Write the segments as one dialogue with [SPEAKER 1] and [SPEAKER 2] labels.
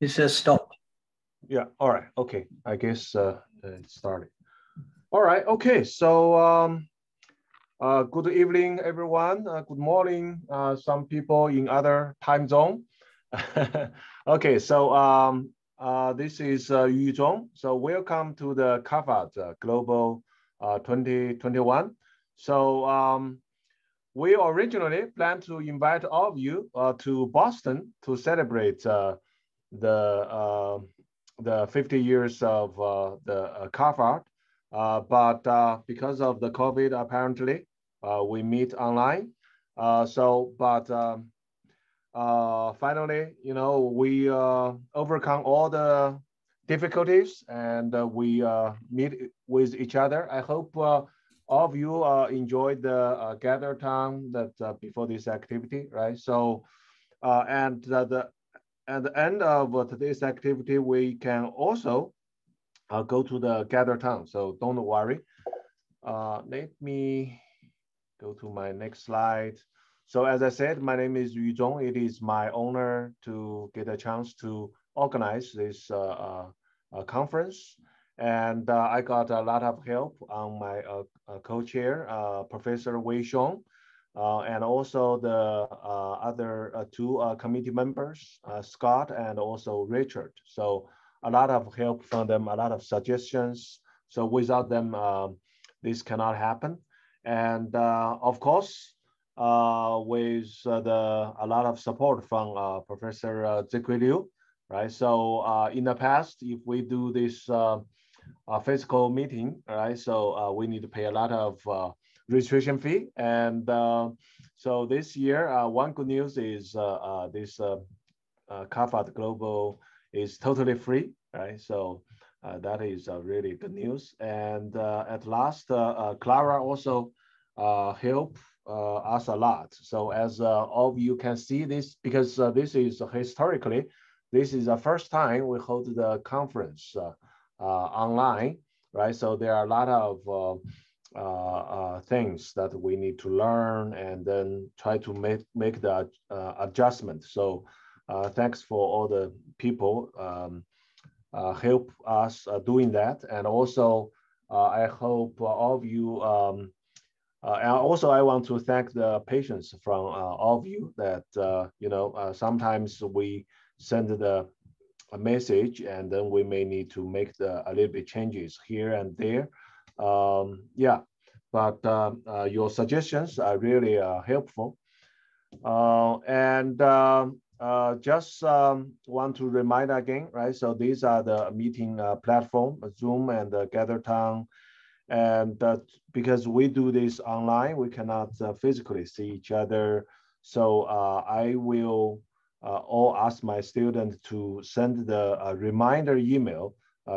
[SPEAKER 1] It says stop.
[SPEAKER 2] Yeah, all right, okay. I guess uh, it started. All right, okay, so um, uh, good evening, everyone. Uh, good morning, uh, some people in other time zone. okay, so um, uh, this is uh, Yu Zhong. So welcome to the CALPHAD uh, Global uh, 2021. So um, we originally planned to invite all of you uh, to Boston to celebrate uh, the uh, the 50 years of uh, the uh, CALPHAD, uh, but uh, because of the COVID, apparently, we meet online. so, but um, finally, you know, we overcome all the difficulties and we meet with each other. I hope all of you uh, enjoyed the uh, gather town that uh, before this activity, right? So, uh, and the at the end of today's activity, we can also uh, go to the gather town. So don't worry. Uh, let me go to my next slide. So as I said, my name is Yu Zhong. It is my honor to get a chance to organize this conference. And uh, I got a lot of help on my uh, uh co-chair, uh, Professor Wei Xiong, uh, and also the other two committee members, Scott and also Richard. So a lot of help from them, a lot of suggestions. So without them, um, this cannot happen. And of course, uh, with uh, the a lot of support from uh, Professor uh, Zikui Liu, right? So in the past, if we do this physical meeting, right? So uh, we need to pay a lot of uh, registration fee. And uh, so this year, uh, one good news is uh, uh, this uh, Global is totally free, right? So that is really good news. And at last, Clara also helped us a lot. So as all of you can see this, because this is historically, this is the first time we hold the conference uh, online, right? So there are a lot of uh, uh, things that we need to learn and then try to make, make the adjustment. So thanks for all the people um, help us doing that. And also, I hope all of you um, uh, and also, I want to thank the patients from uh, all of you that, uh, you know, sometimes we send the a message and then we may need to make the a little bit changes here and there. Um, yeah, but uh, uh, your suggestions are really uh, helpful. Uh, and um, uh, just um, want to remind again, right? So these are the meeting uh, platform, Zoom and uh, GatherTown. And because we do this online, we cannot physically see each other. So I will uh, ask my student to send the reminder email,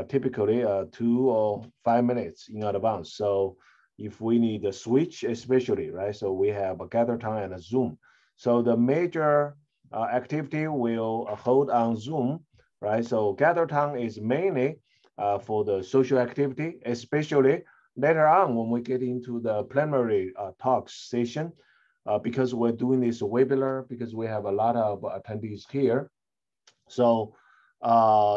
[SPEAKER 2] typically two or five minutes in advance. So if we need a switch, especially, right? So we have a gather town and a Zoom. So the major uh, activity will hold on Zoom, right? So gather town is mainly uh, for the social activity, especially later on when we get into the plenary uh, talks session, uh, because we're doing this webinar, because we have a lot of attendees here. So uh,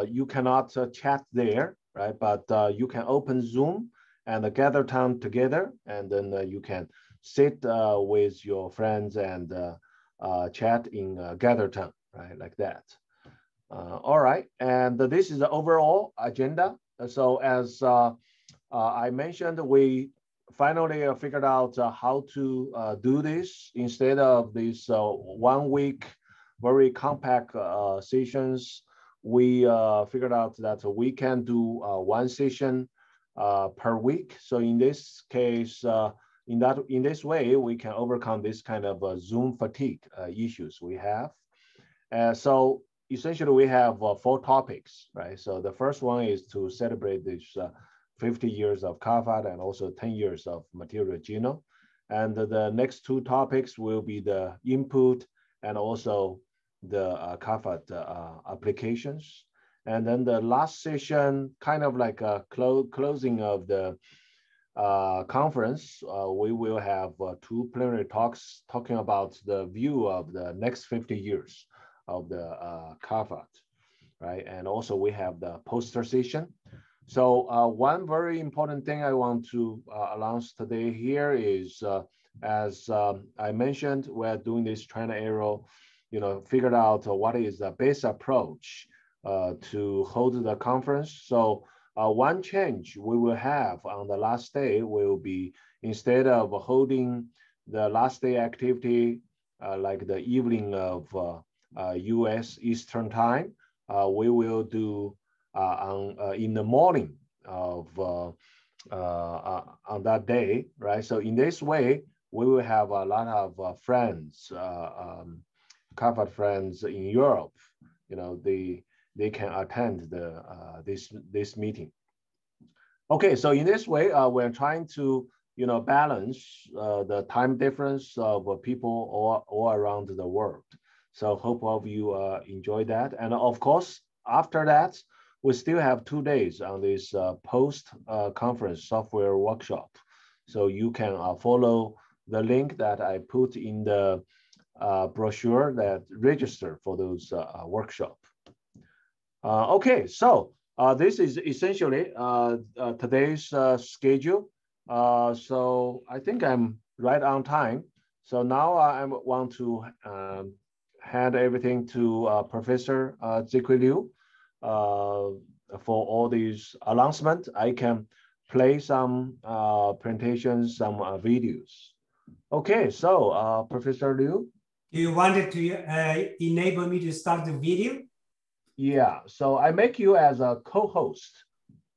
[SPEAKER 2] you cannot uh, chat there, right? But uh, you can open Zoom and gather town together, and then uh, you can sit uh, with your friends and chat in gather town, right? Like that. all right, and this is the overall agenda. So as I mentioned, we finally uh, figured out uh, how to uh, do this instead of these one week, very compact sessions. We figured out that we can do one session per week. So in this case, in that in this way, we can overcome this kind of uh, Zoom fatigue uh, issues we have. Uh, so essentially, we have four topics, right? So the first one is to celebrate this 50 years of CALPHAD and also 10 years of material genome. And the next two topics will be the input and also the uh, CALPHAD uh, applications. And then the last session, kind of like a clo closing of the uh, conference, uh, we will have uh, two plenary talks talking about the view of the next 50 years of the uh, CALPHAD. right? And also we have the poster session. So uh, one very important thing I want to uh, announce today here is, uh, as um, I mentioned, we're doing this China Aero, you know, figured out what is the best approach uh, to hold the conference. So uh, one change we will have on the last day will be instead of holding the last day activity uh, like the evening of US Eastern time, we will do uh, on uh, in the morning of uh, on that day, right? So in this way, we will have a lot of friends, um, CALPHAD friends in Europe. You know, they they can attend the this this meeting. Okay, so in this way, we're trying to you know, balance uh, the time difference of people all, all around the world. So hope all of you uh, enjoy that. And of course, after that, we still have two days on this uh, post-conference uh, software workshop. So you can uh, follow the link that I put in the uh, brochure that register for those uh, workshop. okay, so this is essentially today's schedule. so I think I'm right on time. So now I want to um, hand everything to uh, Professor uh, Zikui Liu uh, for all these announcements, I can play some uh, presentations, some uh, videos. Okay, so uh, Professor Liu.
[SPEAKER 1] Do you wanted to uh, enable me to start the video?
[SPEAKER 2] Yeah, so I make you as a co-host.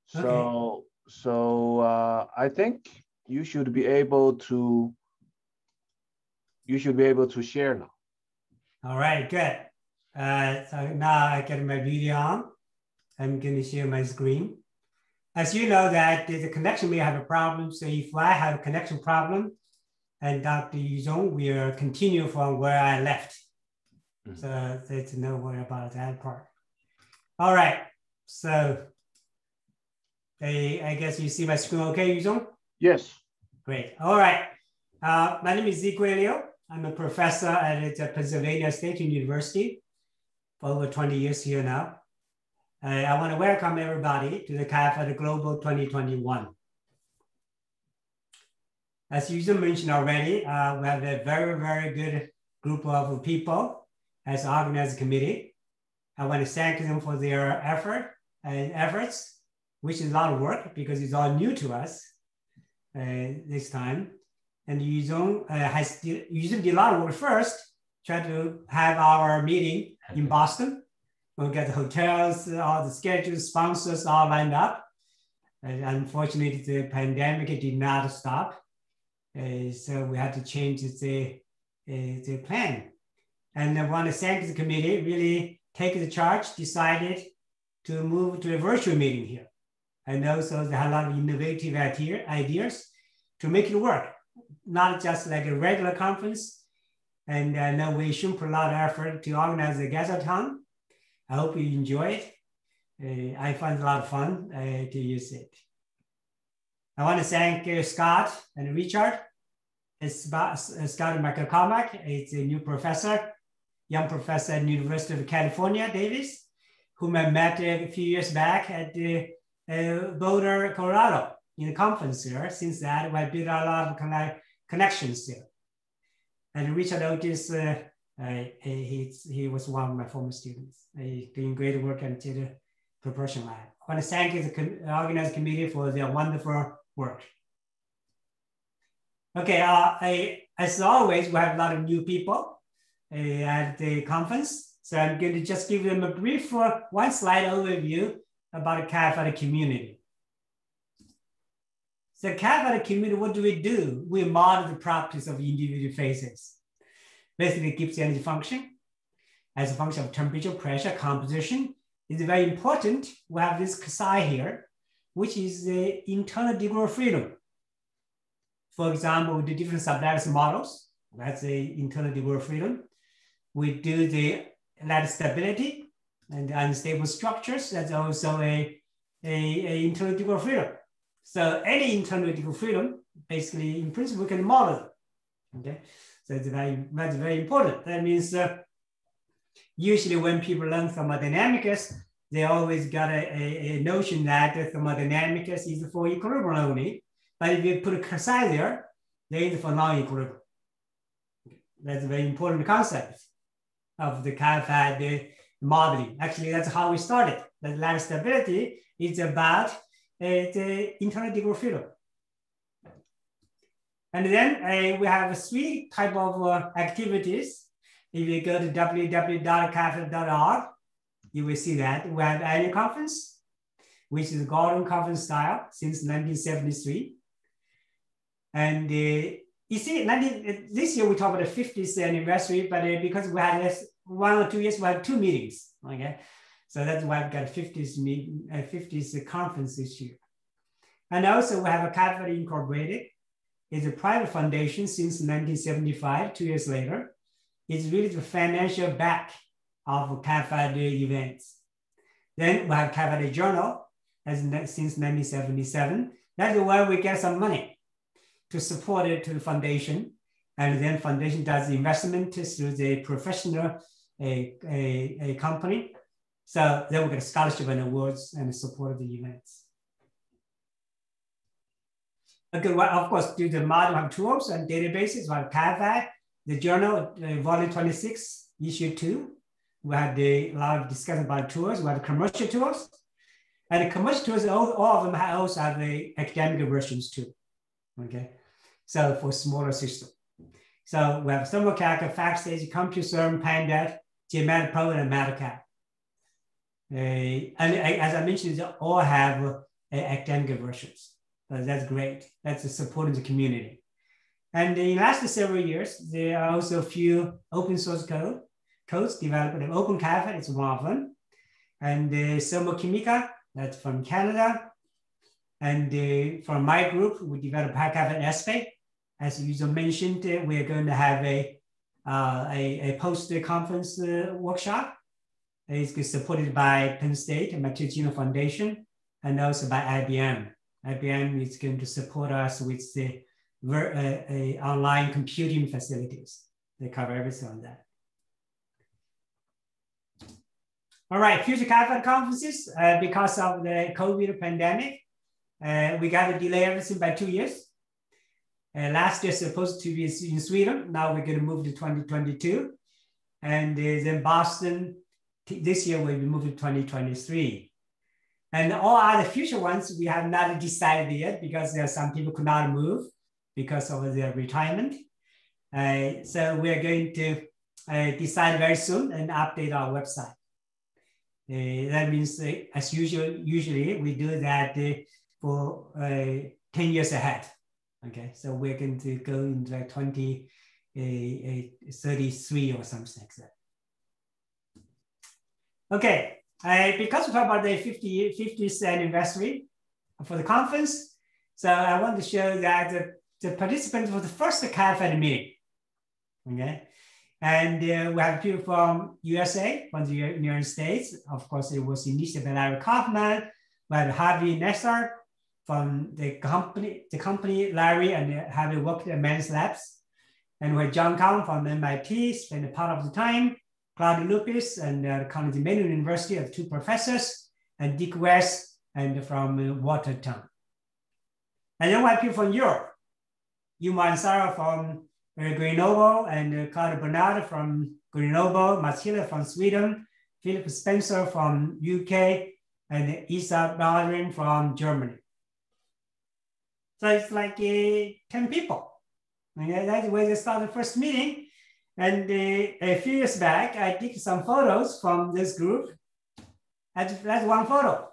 [SPEAKER 2] So, okay. so uh, I think you should be able to, you should be able to share now.
[SPEAKER 1] All right, good. Uh, so now I get my video on. I'm going to share my screen. As you know that the connection may have a problem. So if I have a connection problem and Dr. Yuzhong will continue from where I left. Mm -hmm. So there's no worry about that part. All right. So I, I guess you see my screen okay, Yuzhong?
[SPEAKER 2] Yes.
[SPEAKER 1] Great. All right. Uh, my name is Zikui Liu. I'm a professor at Pennsylvania State University for over 20 years here now. Uh, I want to welcome everybody to the CALPHAD Global 2021. As you mentioned already, uh, we have a very, very good group of people as organized committee. I want to thank them for their effort and efforts, which is a lot of work because it's all new to us uh, this time. And Yuzhong uh, has Yuzhong did a lot of work first, try to have our meeting in Boston We'll get the hotels, all the schedules, sponsors all lined up. And unfortunately, the pandemic did not stop. Uh, so we had to change the, uh, the plan. And I want to thank the committee, really take the charge, decided to move to a virtual meeting here. And also they had a lot of innovative idea, ideas to make it work, not just like a regular conference. And I know we should put a lot of effort to organize the GatherTown I hope you enjoy it. Uh, I find a lot of fun uh, to use it. I want to thank uh, Scott and Richard. It's uh, Scott McCormack is a new professor, young professor at the University of California, Davis, whom I met a few years back at the uh, Boulder, Colorado in a conference there. Since that, we built a lot of connect connections there. And Richard Otis uh, he, he was one of my former students. He's doing great work at the Propulsion Lab. I want to thank the organizing committee for their wonderful work. Okay, uh, I, as always, we have a lot of new people uh, at the conference. So I'm going to just give them a brief uh, one slide overview about the CALPHAD community. So CALPHAD community, what do we do? We model the properties of individual phases basically Gibbs energy function as a function of temperature, pressure, composition. It's very important. We have this psi here, which is the internal degree of freedom. For example, the different sublattice models, that's the internal degree of freedom. We do the lattice stability and the unstable structures, that's also a, a, a internal degree of freedom. So any internal degree of freedom, basically in principle, we can model okay? That's very, that's very important. That means uh, usually when people learn thermodynamics, they always got a, a, a notion that the thermodynamics is for equilibrium only. But if you put a psi there, is for non-equilibrium. That's a very important concept of the CALPHAD modeling. Actually, that's how we started. The lattice stability is about uh, the internal degree freedom. And then uh, we have three type of uh, activities. If you go to www.calphad.org, you will see that we have annual conference, which is Gordon conference style since 1973. And uh, you see, 19, this year we talk about the 50th anniversary, but uh, because we had this one or two years, we had two meetings, okay? So that's why we got 50th, meeting, uh, 50th conference this year. And also we have a CALPHAD Incorporated. It's a private foundation since 1975, two years later. It's really the financial back of CALPHAD events. Then we have CALPHAD Journal as since 1977. That's where we get some money to support it to the foundation. And then foundation does the investment through the professional a, a, a company. So then we get scholarship and awards and support the events. Okay, well, of course, do the model have tools and databases, we have CALPHAD, the journal, uh, volume 26, issue two. We had a lot of discussion about tools, we have commercial tools. And the commercial tools, all, all of them have also have the academic versions too, okay? So for smaller system. So we have ThermoCalc, FactSage, CompuServe, Pandat, Geomatic Pro, and. Uh, and as I mentioned, they all have uh, academic versions. So that's great. That's supporting the community. And in the last several years, there are also a few open source code codes developed. OpenCalphad is one of them. And uh, Thermochimica, that's from Canada. And uh, from my group, we developed PyCalphad ESPEI. As you mentioned, uh, we're going to have a, uh, a, a post-conference uh, workshop. It's supported by Penn State and Materials Genome Foundation, and also by IBM. IBM is going to support us with the uh, online computing facilities. They cover everything on that. All right, future CALPHAD conferences, uh, because of the COVID pandemic, uh, we got to delay everything by two years. Uh, last year supposed to be in Sweden. Now we're going to move to 2022. And then Boston, this year will be moved to 2023. And all other future ones, we have not decided yet because there are some people could not move because of their retirement. Uh, so we're going to uh, decide very soon and update our website. Uh, that means, uh, as usual, usually we do that uh, for 10 years ahead. Okay, so we're going to go into like 2033 or something like that. Okay, uh, because we talk about the 50, 50th anniversary for the conference, so I want to show that the, the participants for the first CALPHAD meeting, okay? And uh, we have people from USA, from the United States. Of course, it was initiated by Larry Kaufman. Have Harvey Nesor from the company, the company Larry and Harvey worked at ManLabs. And we have John Cahn from MIT, spent a part of the time. Claudio Lupis and uh, Carnegie Mellon University of two professors, and Dick West and from uh, Watertown. And then we have people from Europe, Yuma Ansara from uh, Grenoble and uh, Claudio Bernard from Grenoble, Mats from Sweden, Philip Spencer from UK, and Isa Ballerin from Germany. So it's like uh, 10 people. Okay, that's where they start the first meeting. And uh, a few years back, I took some photos from this group. That's one photo.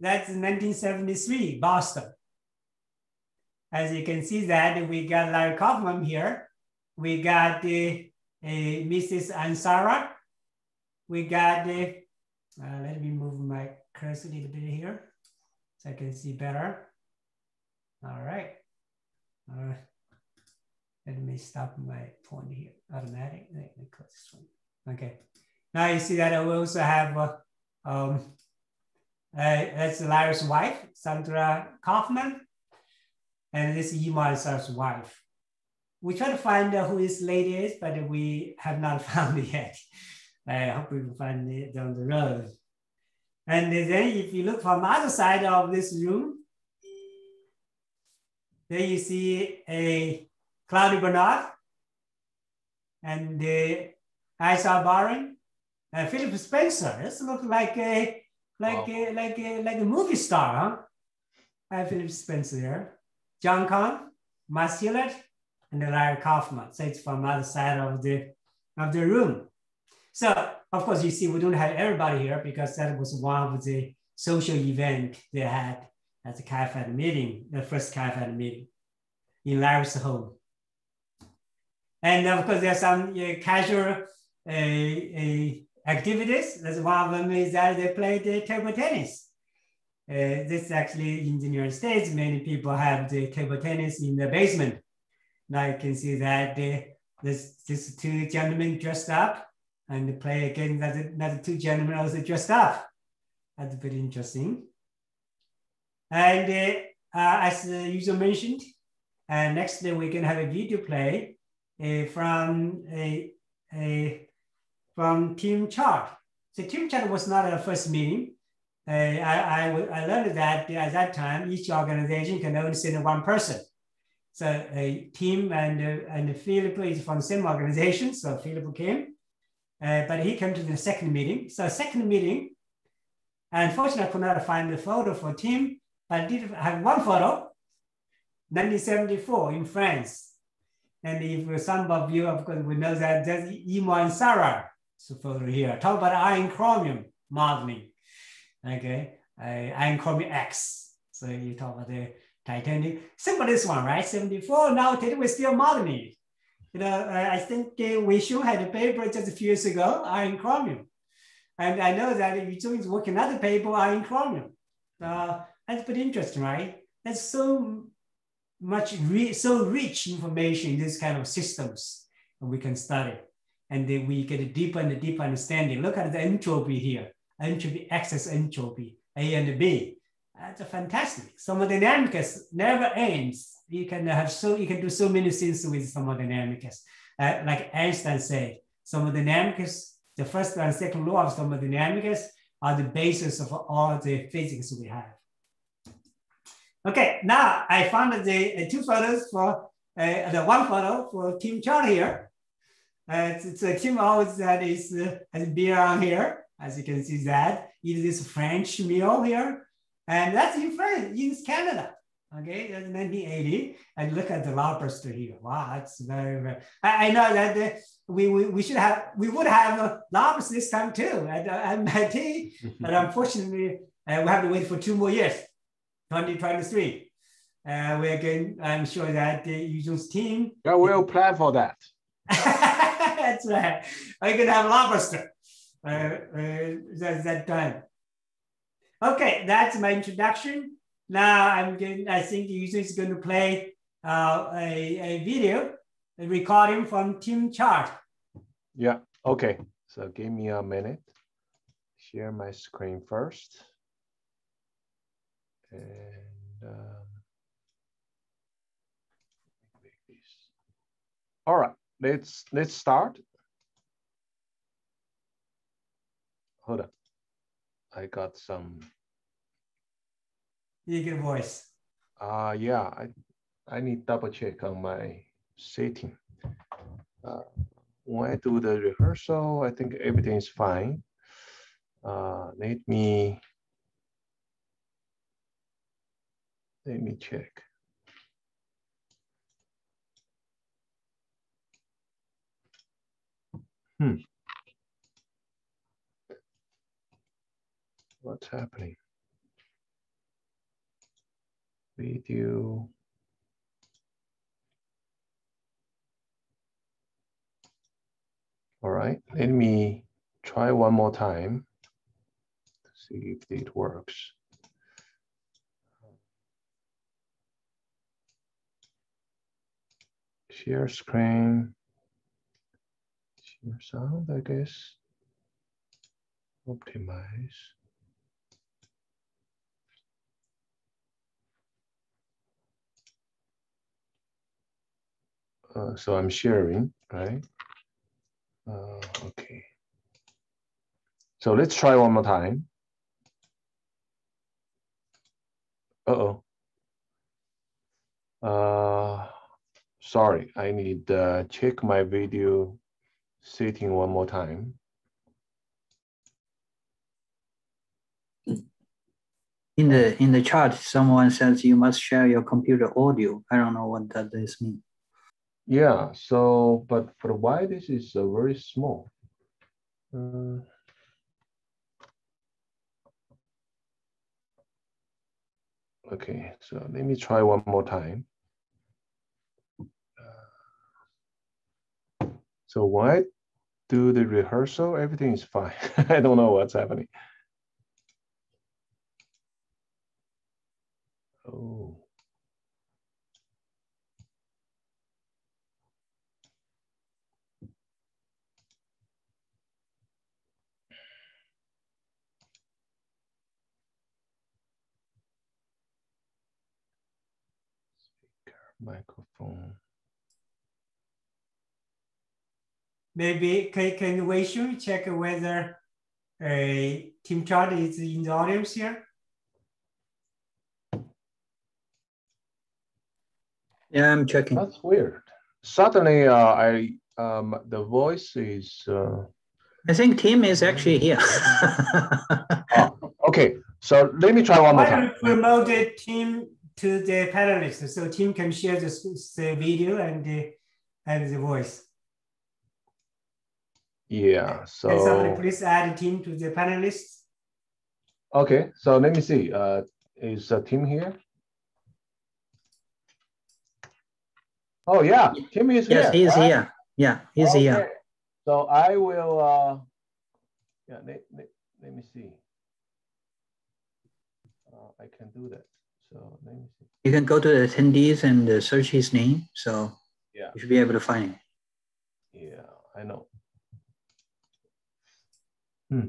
[SPEAKER 1] That's 1973, Boston. As you can see that we got Larry Kaufman here. We got the uh, Mrs. Ansara. We got the, uh, let me move my cursor a little bit here so I can see better. All right. Right. Let me stop my point here. Automatic. Let me close this one. Okay. Now you see that we also have uh, um, uh, that's Larry's wife, Sandra Kaufman, and this is Iman wife. We try to find out who this lady is, but we have not found it yet. I hope we can find it down the road. And then if you look from the other side of this room, there you see a Claudia Bernard and uh, Isa Baron, uh, Philip Spencer. This looks like a like wow. a, like a, like a movie star, huh? Uh, Philip Spencer there. John Cahn, Mats Hillert, and Larry Kaufman. So it's from the other side of the of the room. So of course, you see, we don't have everybody here because that was one of the social event they had at the CALPHAD meeting, the first CALPHAD meeting in Larry's home. And of course, there's some casual uh, uh, activities. That's one of them is that they play the table tennis. Uh, this actually in the United States, many people have the table tennis in the basement. Now you can see that the, this, two gentlemen dressed up and play again that another two gentlemen also dressed up. That's very interesting. And uh, uh, as the user mentioned, uh, next day we can have a video play uh, from a, a from Tim Chart. So Tim Chart was not a first meeting. Uh, I, I, I learned that at that time, each organization can only send one person. So a Tim and, uh, and Philip is from the same organization. So Philip came uh, but he came to the second meeting. So second meeting, unfortunately, I could not find the photo for Tim, but I did have one photo, 1974 in France. And if some of you, of course, we know that there's Imo and Sarah so photo here. Talk about iron chromium modeling, okay? Uh, iron chromium X. So you talk about the titanium. Simple this one, right? 74, now today we're still modeling you know, I think uh, we should had a paper just a few years ago, iron chromium. And I know that if you're working another paper, iron chromium. Uh, that's pretty interesting, right? There's so much, re so rich information in this kind of systems we can study. And then we get a deeper and deeper understanding. Look at the entropy here, entropy, excess entropy, A and B. That's fantastic. Thermodynamics never ends you can have so you can do so many things with thermodynamics. Uh, like Einstein said, thermodynamics, the first and second law of thermodynamics are the basis of all the physics we have. Okay, now I found the uh, two photos for uh, the one photo for Tim Chart here. Uh, it's, it's a team always that is uh, has beer on here, as you can see that. this French meal here, and that's in France, in Canada. Okay, that's 1980. And look at the lobster here. Wow, that's very, very. I, I know that the, we, we, we should have, we would have a lobster this time too at, at MIT, but unfortunately, uh, we have to wait for two more years, 2023. Uh, we're going, I'm sure that the Yuzhong's team.
[SPEAKER 2] Yeah, we'll plan for that.
[SPEAKER 1] that's right. I can have lobster uh, uh, that, time. Okay, that's my introduction. Now I'm going, I think the user is going to play uh, a, a video, a recording from Tim Chart.
[SPEAKER 2] Yeah, okay. So give me a minute. Share my screen first. And um, all right, let's let's start. Hold on. I got some
[SPEAKER 1] eager voice.
[SPEAKER 2] Uh, yeah, I, I need double check on my setting. Uh, when I do the rehearsal, I think everything is fine. Uh, let me, let me check. Hmm. What's happening? video. All right, let me try one more time to see if it works. Share screen, share sound, I guess. Optimize. Uh, so I'm sharing, right? Uh, okay. So let's try one more time. Uh-oh. Uh, sorry, I need uh, check my video setting one more time.
[SPEAKER 3] In the in the chat, someone says you must share your computer audio. I don't know what does this mean.
[SPEAKER 2] Yeah, so, but for why this is uh, very small. Uh, okay, so let me try one more time. So why do the rehearsal? Everything is fine. I don't know what's happening. Oh. Microphone.
[SPEAKER 1] Maybe can, can Wei Shu check whether a Tim Chart is in the audience here?
[SPEAKER 3] Yeah, I'm checking.
[SPEAKER 2] That's weird. Suddenly, uh, I um, the voice is. Uh,
[SPEAKER 3] I think Tim is actually here.
[SPEAKER 2] oh, okay, so let me try one more time.
[SPEAKER 1] we promote the Tim to the panelists so Tim can share the, the video and the and the voice.
[SPEAKER 2] Yeah. so.
[SPEAKER 1] Can somebody
[SPEAKER 2] So
[SPEAKER 1] please add Tim to the panelists?
[SPEAKER 2] okay, so let me see. Uh, is uh, Tim here? Oh yeah, Tim is here.
[SPEAKER 3] yes, he's
[SPEAKER 2] right?
[SPEAKER 3] here. Yeah, he's here.
[SPEAKER 2] So I will. Uh, yeah, let, let, let me see. Uh, I can do that. So let me see.
[SPEAKER 3] You can go to the attendees and uh, search his name. So
[SPEAKER 2] Yeah.
[SPEAKER 3] you should be able to find him.
[SPEAKER 2] Yeah, I know. Hmm.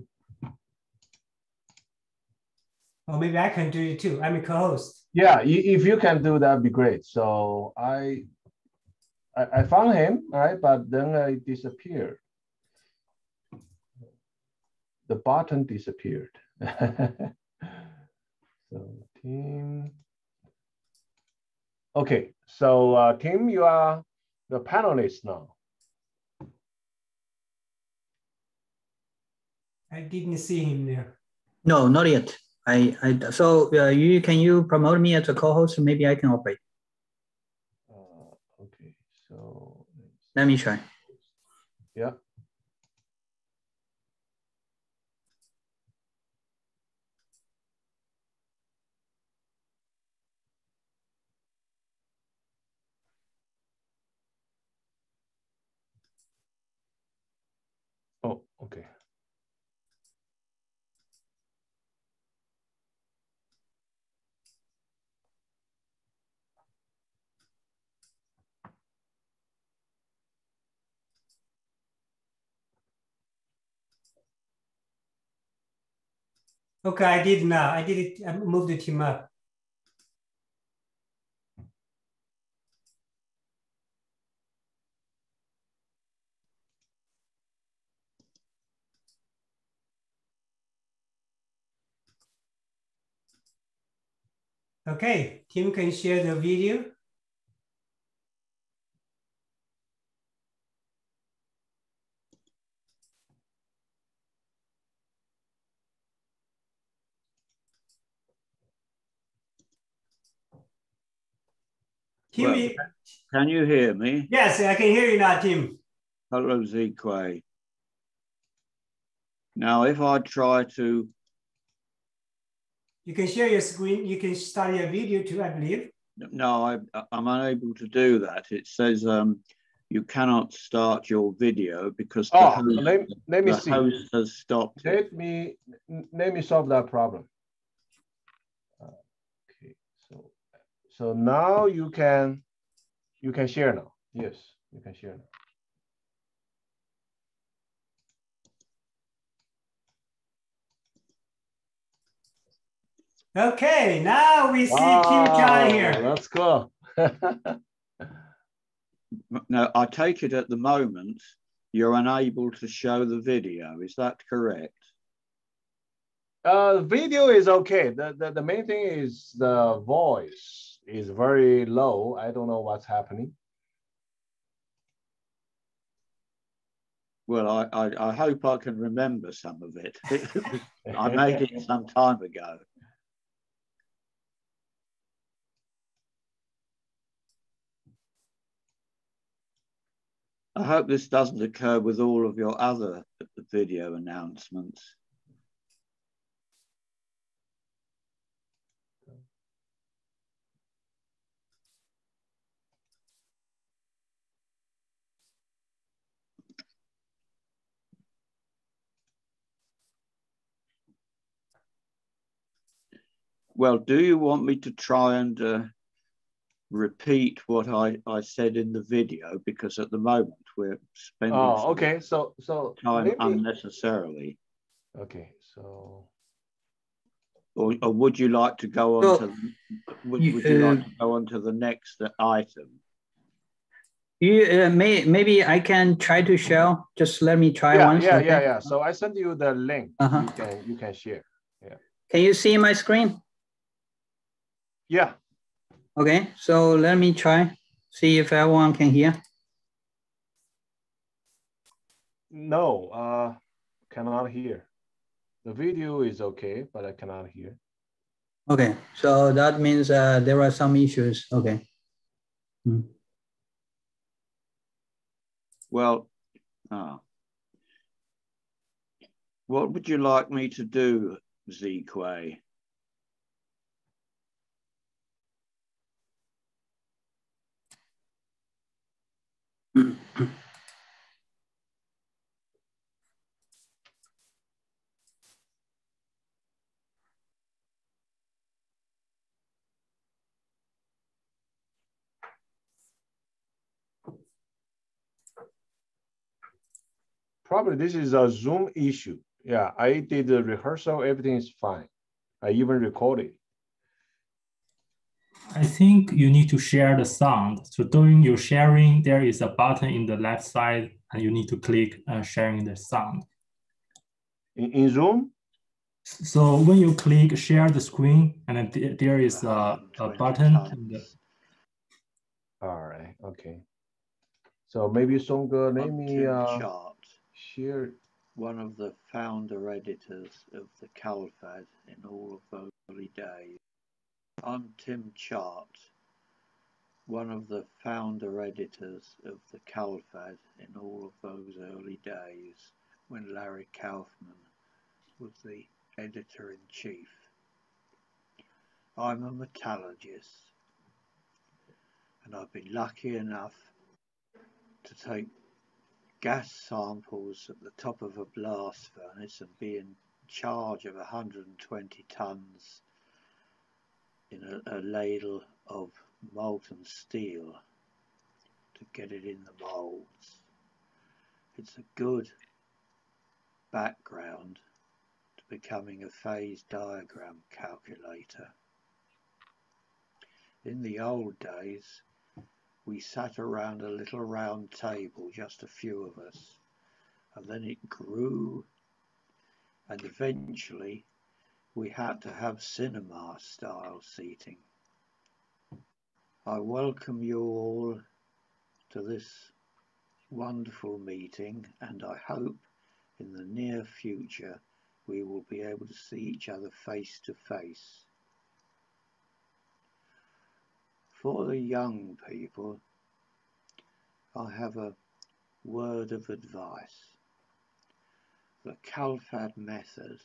[SPEAKER 1] Or maybe I can do it too. I'm a co-host.
[SPEAKER 2] Yeah, if you can do that, be great. So I, I, I found him, all right, but then I disappeared. The button disappeared. so. Okay, so uh, Tim, you are the panelist now.
[SPEAKER 1] I didn't see him there.
[SPEAKER 3] No, not yet. I, I so uh, you can you promote me as a co-host? Maybe I can operate.
[SPEAKER 2] Uh, okay, so
[SPEAKER 3] Let me try.
[SPEAKER 2] yeah. Oh, okay.
[SPEAKER 1] Okay, I did now. I did it. I moved the team up. Okay, Tim can share the video. Tim,
[SPEAKER 4] Well, Can you hear me?
[SPEAKER 1] yes, I can hear you now, Tim.
[SPEAKER 4] Hello, Zikui. Now, if I try to,
[SPEAKER 1] You can share your screen. You can start your video too, I believe.
[SPEAKER 4] no, I, I'm unable to do that. It says um, you cannot start your video because the,
[SPEAKER 2] Oh,
[SPEAKER 4] host,
[SPEAKER 2] let, let me
[SPEAKER 4] the
[SPEAKER 2] see.
[SPEAKER 4] host has stopped it.
[SPEAKER 2] Let me let me solve that problem. Uh, Okay, so so now you can you can share now. Yes, you can share now.
[SPEAKER 1] Okay, now we see Kim Chai
[SPEAKER 2] Wow,
[SPEAKER 1] here.
[SPEAKER 2] That's cool.
[SPEAKER 4] Now, I take it at the moment you're unable to show the video. Is that correct?
[SPEAKER 2] Uh, video is okay. The, the, the main thing is the voice is very low. I don't know what's happening.
[SPEAKER 4] Well, I, I, I hope I can remember some of it. I made it some time ago. I hope this doesn't occur with all of your other video announcements. Well, do you want me to try and uh, repeat what I, I said in the video? Because at the moment we're spending
[SPEAKER 2] oh, okay. So, so
[SPEAKER 4] time maybe... unnecessarily.
[SPEAKER 2] Okay, so.
[SPEAKER 4] Or, or would you like to go on so, to would, you, would you uh, like to go on to the next item?
[SPEAKER 3] You uh, may maybe I can try to share. Just let me try
[SPEAKER 2] yeah,
[SPEAKER 3] once.
[SPEAKER 2] Yeah, okay? yeah, yeah. So I send you the link. Uh -huh. You can you can share. Yeah.
[SPEAKER 3] Can you see my screen?
[SPEAKER 2] Yeah.
[SPEAKER 3] Okay, so let me try, see if everyone can hear.
[SPEAKER 2] No, uh, cannot hear. The video is okay, but I cannot hear.
[SPEAKER 3] Okay, so that means uh, there are some issues. Okay. Hmm.
[SPEAKER 4] Well, uh, what would you like me to do, Zikui?
[SPEAKER 2] Probably this is a Zoom issue. Yeah, I did the rehearsal, everything is fine. I even recorded.
[SPEAKER 5] I think you need to share the sound. So during your sharing, there is a button in the left side and you need to click uh, sharing the sound.
[SPEAKER 2] In, in Zoom?
[SPEAKER 5] So when you click share the screen and th there is a, a button. The...
[SPEAKER 2] All right, okay. So maybe Songge, let me uh, share.
[SPEAKER 4] One of the founder editors of the CALPHAD in all of those early days. I'm Tim Chart, one of the founder editors of the CALPHAD in all of those early days when Larry Kaufman was the editor-in-chief. I'm a metallurgist and I've been lucky enough to take gas samples at the top of a blast furnace and be in charge of 120 tons in a, a ladle of molten steel to get it in the molds. It's a good background to becoming a phase diagram calculator. In the old days, we sat around a little round table, just a few of us, and then it grew, and eventually we had to have cinema style seating. I welcome you all to this wonderful meeting and I hope in the near future we will be able to see each other face to face. For the young people, I have a word of advice. The CALPHAD method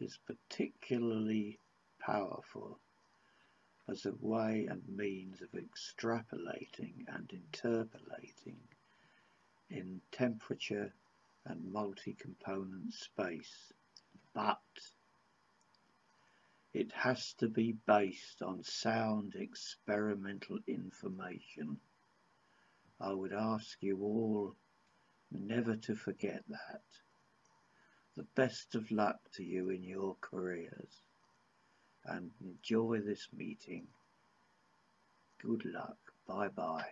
[SPEAKER 4] is particularly powerful as a way and means of extrapolating and interpolating in temperature and multi-component space, but it has to be based on sound experimental information. I would ask you all never to forget that. The best of luck to you in your careers and enjoy this meeting. Good luck. Bye bye.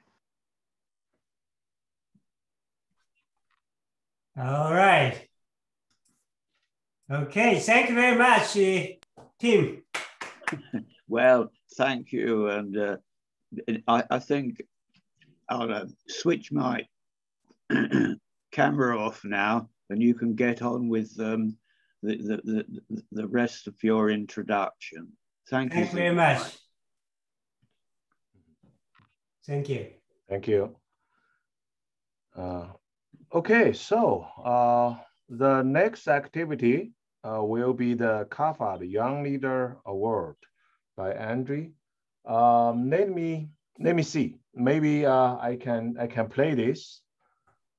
[SPEAKER 1] All right. Okay, thank you very much, uh, Tim.
[SPEAKER 4] Well, thank you. And uh, I, I, think I'll uh, switch my camera off now and you can get on with um, the, the, the, the rest of your introduction. Thank,
[SPEAKER 1] Thank you very much. much. Thank you.
[SPEAKER 2] Thank you. Uh, okay, so uh, the next activity uh, will be the CALPHAD Young Leader Award by Andre. Um, let me let me see. Maybe uh, I can I can play this.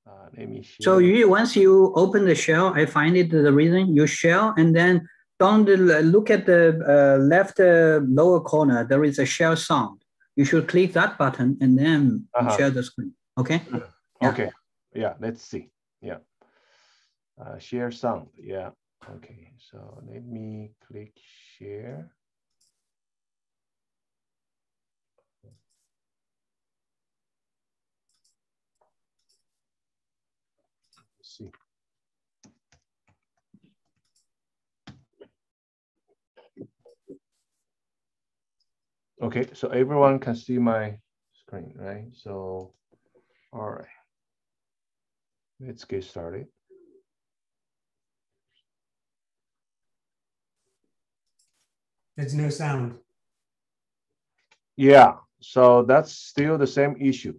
[SPEAKER 3] Uh, let me share. So you once you open the shell, I find it the reason you shell and then don't look at the uh, left uh, lower corner. There is a share sound. You should click that button and then -huh. share the screen. Okay.
[SPEAKER 2] Yeah. Okay. Yeah. Let's see. Yeah. Uh, share sound. Yeah. Okay. So let me click share. See. Okay, so everyone can see my screen, right? So, all right, let's get started.
[SPEAKER 1] There's no sound.
[SPEAKER 2] Yeah, so that's still the same issue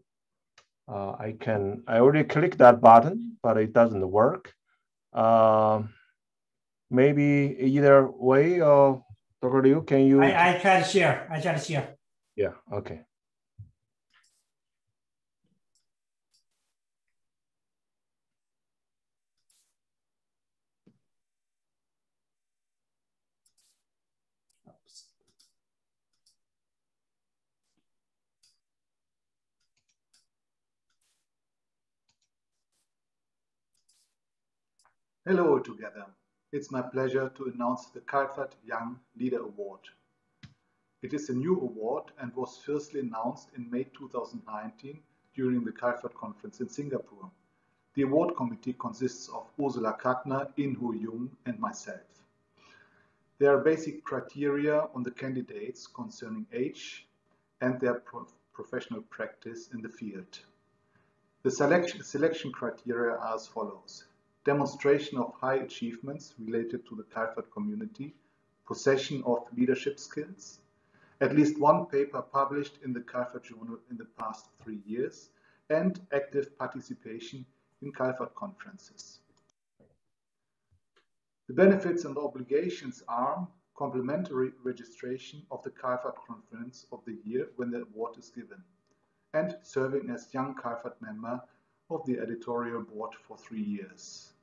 [SPEAKER 2] uh, I can, I already click that button, but it doesn't work. Um, maybe either way or Dr. Liu, can you?
[SPEAKER 1] I, I try to share, I try to share.
[SPEAKER 2] Yeah, okay.
[SPEAKER 6] Hello together. It's my pleasure to announce the CALPHAD Young Leader Award. It is a new award and was firstly announced in May 2019 during the CALPHAD conference in Singapore. The award committee consists of Ursula Kattner, In-Ho Jung and myself. There are basic criteria on the candidates concerning age and their prof professional practice in the field. The selection, selection criteria are as follows demonstration of high achievements related to the CALPHAD community, possession of leadership skills, at least one paper published in the CALPHAD journal in the past three years, and active participation in CALPHAD conferences. The benefits and obligations are complementary registration of the CALPHAD conference of the year when the award is given, and serving as young CALPHAD member of the editorial board for three years.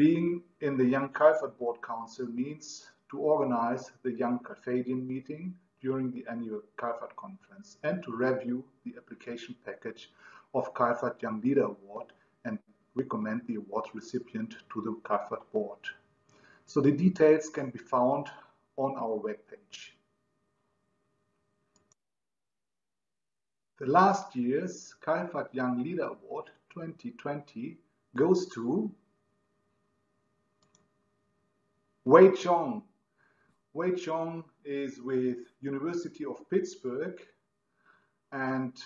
[SPEAKER 6] Being in the Young CALPHAD Board Council means to organize the Young CALPHADian meeting during the annual CALPHAD conference and to review the application package of CALPHAD Young Leader Award and recommend the award recipient to the CALPHAD board. So the details can be found on our webpage. The last year's CALPHAD Young Leader Award 2020 goes to Wei Xiong. Wei Xiong is with University of Pittsburgh and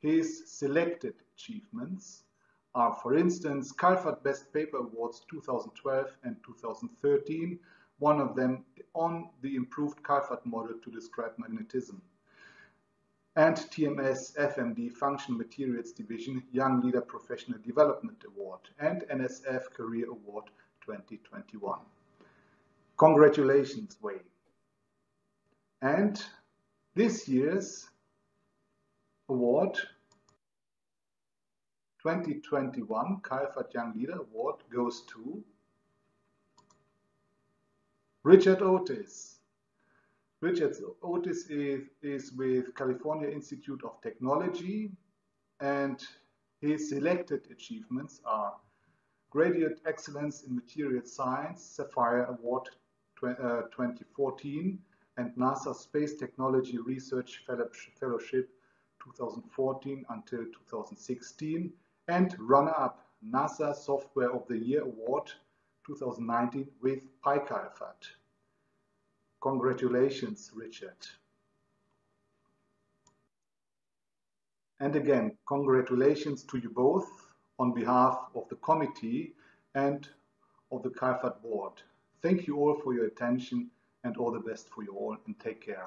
[SPEAKER 6] his selected achievements are, for instance, CALPHAD Best Paper Awards 2012 and 2013, one of them on the improved CALPHAD model to describe magnetism. And TMS FMD Functional Materials Division Young Leader Professional Development Award and NSF Career Award 2021. Congratulations, Wei. And this year's award, 2021 CALPHAD Young Leader Award goes to Richard Otis. Richard Otis is, is with California Institute of Technology and his selected achievements are Graduate Excellence in Material Science Sapphire Award 2014 uh, and NASA Space Technology Research Fellowship 2014 until 2016 and runner-up NASA Software of the Year Award 2019 with PyCalphad. Congratulations, Richard. And again, congratulations to you both on behalf of the committee and of the CALPHAD board. Thank you all for your attention and all the best for you all and take care.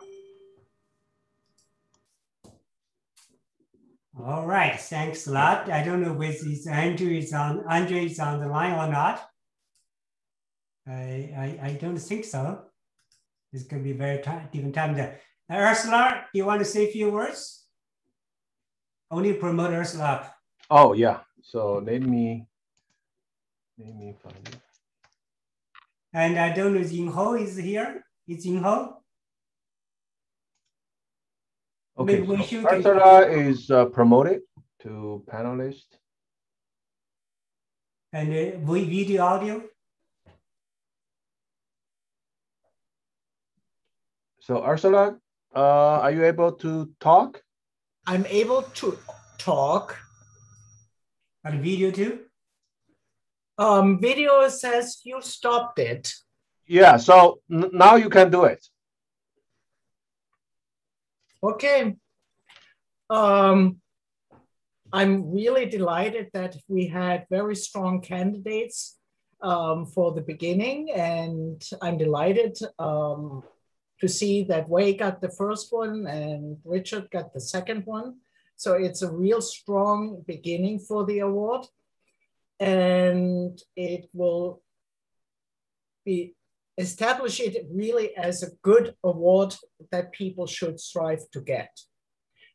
[SPEAKER 1] All right, thanks a lot. I don't know whether is Andrew is on Andre is on the line or not. I I, I don't think so. It's going to be very time, different time there. Uh, Ursula, do you want to say a few words? Only promote Ursula
[SPEAKER 2] Oh yeah. So let me let me find it.
[SPEAKER 1] And I don't know if Ying Ho is here. Is Ying Ho?
[SPEAKER 2] Okay,
[SPEAKER 1] Maybe
[SPEAKER 2] so
[SPEAKER 1] should-
[SPEAKER 2] Ursula is uh, promoted to panelist.
[SPEAKER 1] And uh, video audio?
[SPEAKER 2] So Ursula, uh, are you able to talk?
[SPEAKER 7] I'm able to talk.
[SPEAKER 1] And video too?
[SPEAKER 7] Um, video says you stopped it.
[SPEAKER 2] Yeah, so now you can do it.
[SPEAKER 7] Okay. Um, I'm really delighted that we had very strong candidates um, for the beginning, and I'm delighted um, to see that Wei got the first one and Richard got the second one. So it's a real strong beginning for the award, and it will be establish it really as a good award that people should strive to get.